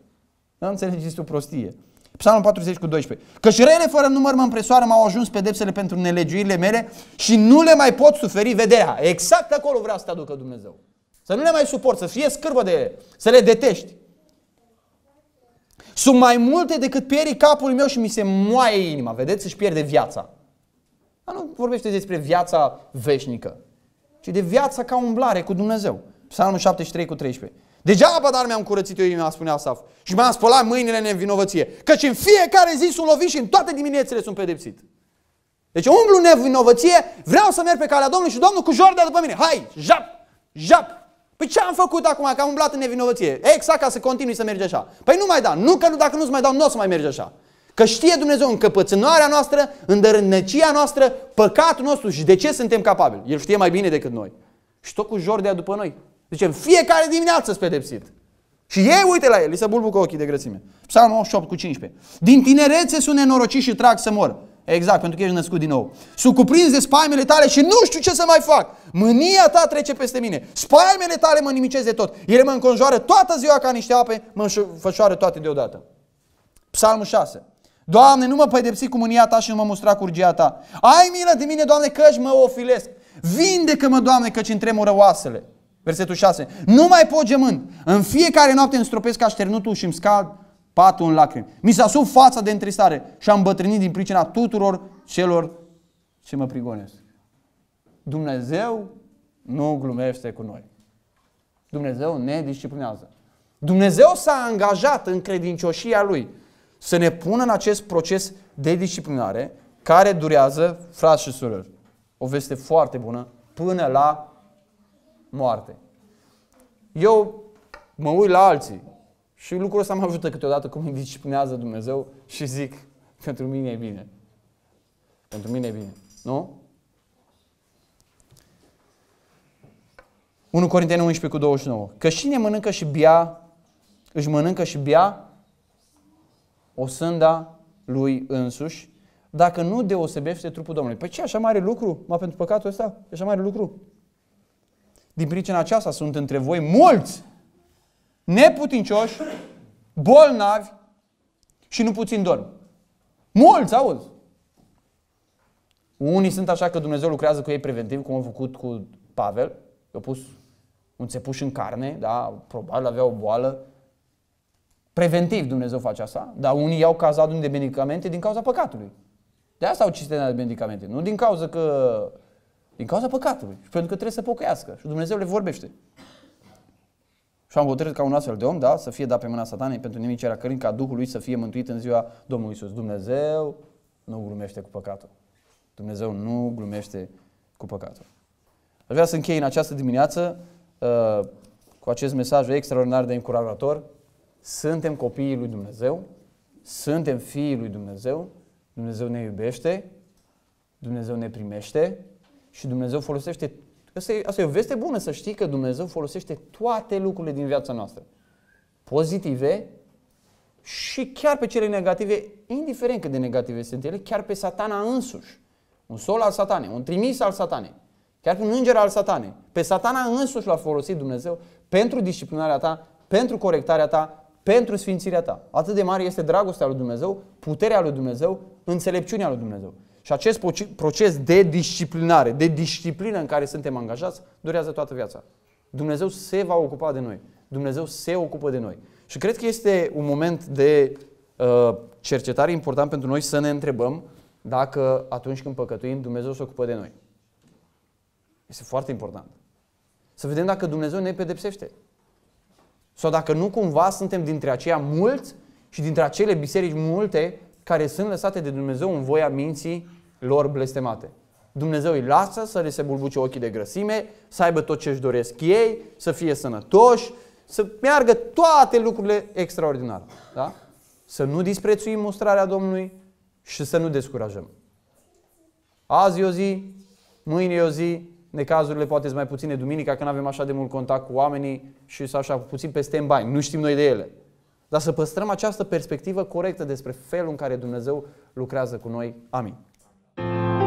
Nu înțelegeți, este o prostie. Psalmul 40 cu 12. Căci rele fără număr mă împresoară, m-au ajuns pedepsele pentru nelegiuirile mele și nu le mai pot suferi vederea. Exact acolo vrea să te aducă Dumnezeu. Să nu le mai suport, să fie scârbă de ele, să le detești. Sunt mai multe decât pierii capului meu și mi se moaie inima. Vedeți? Își pierde viața. Dar nu vorbește despre viața veșnică, ci de viața ca umblare cu Dumnezeu. Psalmul 73 cu 13. Degeaba dar mi-am curățit eu inima, spunea Asaf. Și mi-am spălat mâinile în nevinovăție. Căci în fiecare zi sunt lovit și în toate diminețile sunt pedepsit. Deci umblu în nevinovăție, vreau să merg pe calea Domnului și Domnul cu jordea după mine. Hai, jap, jap. Păi ce am făcut acum că am umblat în nevinovăție? Exact ca să continui să mergi așa. Păi nu mai da, nu că dacă nu-ți mai dau, nu o să mai mergi așa. Că știe Dumnezeu încăpățânarea noastră, îndărânecia noastră, păcatul nostru și de ce suntem capabili. El știe mai bine decât noi. Și tot cu jordea după noi. Zicem, fiecare dimineață sunt pedepsit. Și ei, uite la el, li se bulbucă ochii de grățime. Psalmul 88 cu 15. Din tinerețe sunt nenorocit și trag să mor. Exact, pentru că ești născut din nou. Sunt cuprins de spaimele tale și nu știu ce să mai fac. Mânia ta trece peste mine. Spaimele tale mă nimicesc de tot. Ele mă înconjoară toată ziua ca niște ape, mă înfășoară toate deodată. Psalmul 6. Doamne, nu mă pedepsi cu mânia ta și nu mă mustra cu urgia ta. Ai milă de mine, Doamne, căci mă ofilesc. Vindecă-mă, Doamne, căci îmi tremură oasele. Versetul 6. Nu mai pot gemând. În fiecare noapte îmi stropesc ca șternutul și îmi scad patul în lacrimi. Mi s-a sub fața de întristare și am bătrânit din pricina tuturor celor ce mă prigonesc. Dumnezeu nu glumește cu noi. Dumnezeu ne disciplinează. Dumnezeu s-a angajat în credincioșia Lui să ne pună în acest proces de disciplinare care durează, frați și surori, o veste foarte bună, până la moarte. Eu mă uit la alții și lucrul ăsta mă ajută câteodată cum îi disciplinează Dumnezeu și zic, pentru mine e bine. Pentru mine e bine. Nu? 1 Corinteni 11 cu 29. Că cine mănâncă și bea, își mănâncă și bea o sânda lui însuși, dacă nu deosebește trupul Domnului. Păi ce, așa mare lucru? Mă, pentru păcatul ăsta? E așa mare lucru? Din pricina aceasta sunt între voi mulți neputincioși, bolnavi și nu puțin dorm. Mulți, auzi. Unii sunt așa că Dumnezeu lucrează cu ei preventiv, cum a făcut cu Pavel. I-a pus un țepuș în carne, da, probabil avea o boală. Preventiv Dumnezeu face asta, dar unii iau cazadul de medicamente din cauza păcatului. De asta au cisterna de medicamente, nu din cauza că din cauza păcatului. Și pentru că trebuie să pocăiască. Și Dumnezeu le vorbește. Și am hotărât ca un astfel de om, da, să fie dat pe mâna satanei pentru nimic era cărind ca Duhul lui să fie mântuit în ziua Domnului Isus. Dumnezeu nu glumește cu păcatul. Dumnezeu nu glumește cu păcatul. Aș vrea să închei în această dimineață uh, cu acest mesaj extraordinar de încurajator. Suntem copiii lui Dumnezeu, suntem fiii lui Dumnezeu, Dumnezeu ne iubește, Dumnezeu ne primește și Dumnezeu folosește, asta e, asta e o veste bună să știi că Dumnezeu folosește toate lucrurile din viața noastră. Pozitive și chiar pe cele negative, indiferent cât de negative sunt ele, chiar pe satana însuși. Un sol al satanei, un trimis al satanei, chiar pe un înger al satanei. Pe satana însuși l-a folosit Dumnezeu pentru disciplinarea ta, pentru corectarea ta, pentru sfințirea ta. Atât de mare este dragostea lui Dumnezeu, puterea lui Dumnezeu, înțelepciunea lui Dumnezeu. Și acest proces de disciplinare, de disciplină în care suntem angajați, durează toată viața. Dumnezeu se va ocupa de noi. Dumnezeu se ocupă de noi. Și cred că este un moment de uh, cercetare important pentru noi să ne întrebăm dacă atunci când păcătuim, Dumnezeu se ocupă de noi. Este foarte important. Să vedem dacă Dumnezeu ne pedepsește. Sau dacă nu cumva suntem dintre aceia mulți și dintre acele biserici multe care sunt lăsate de Dumnezeu în voia minții lor blestemate. Dumnezeu îi lasă să le se bulbuce ochii de grăsime, să aibă tot ce își doresc ei, să fie sănătoși, să meargă toate lucrurile extraordinare. Da? Să nu disprețuim mustrarea Domnului și să nu descurajăm. Azi e o zi, mâine e o zi, necazurile poate mai puține duminica, că nu avem așa de mult contact cu oamenii și să așa puțin pe stand-by, nu știm noi de ele. Dar să păstrăm această perspectivă corectă despre felul în care Dumnezeu lucrează cu noi. Amin. Thank you.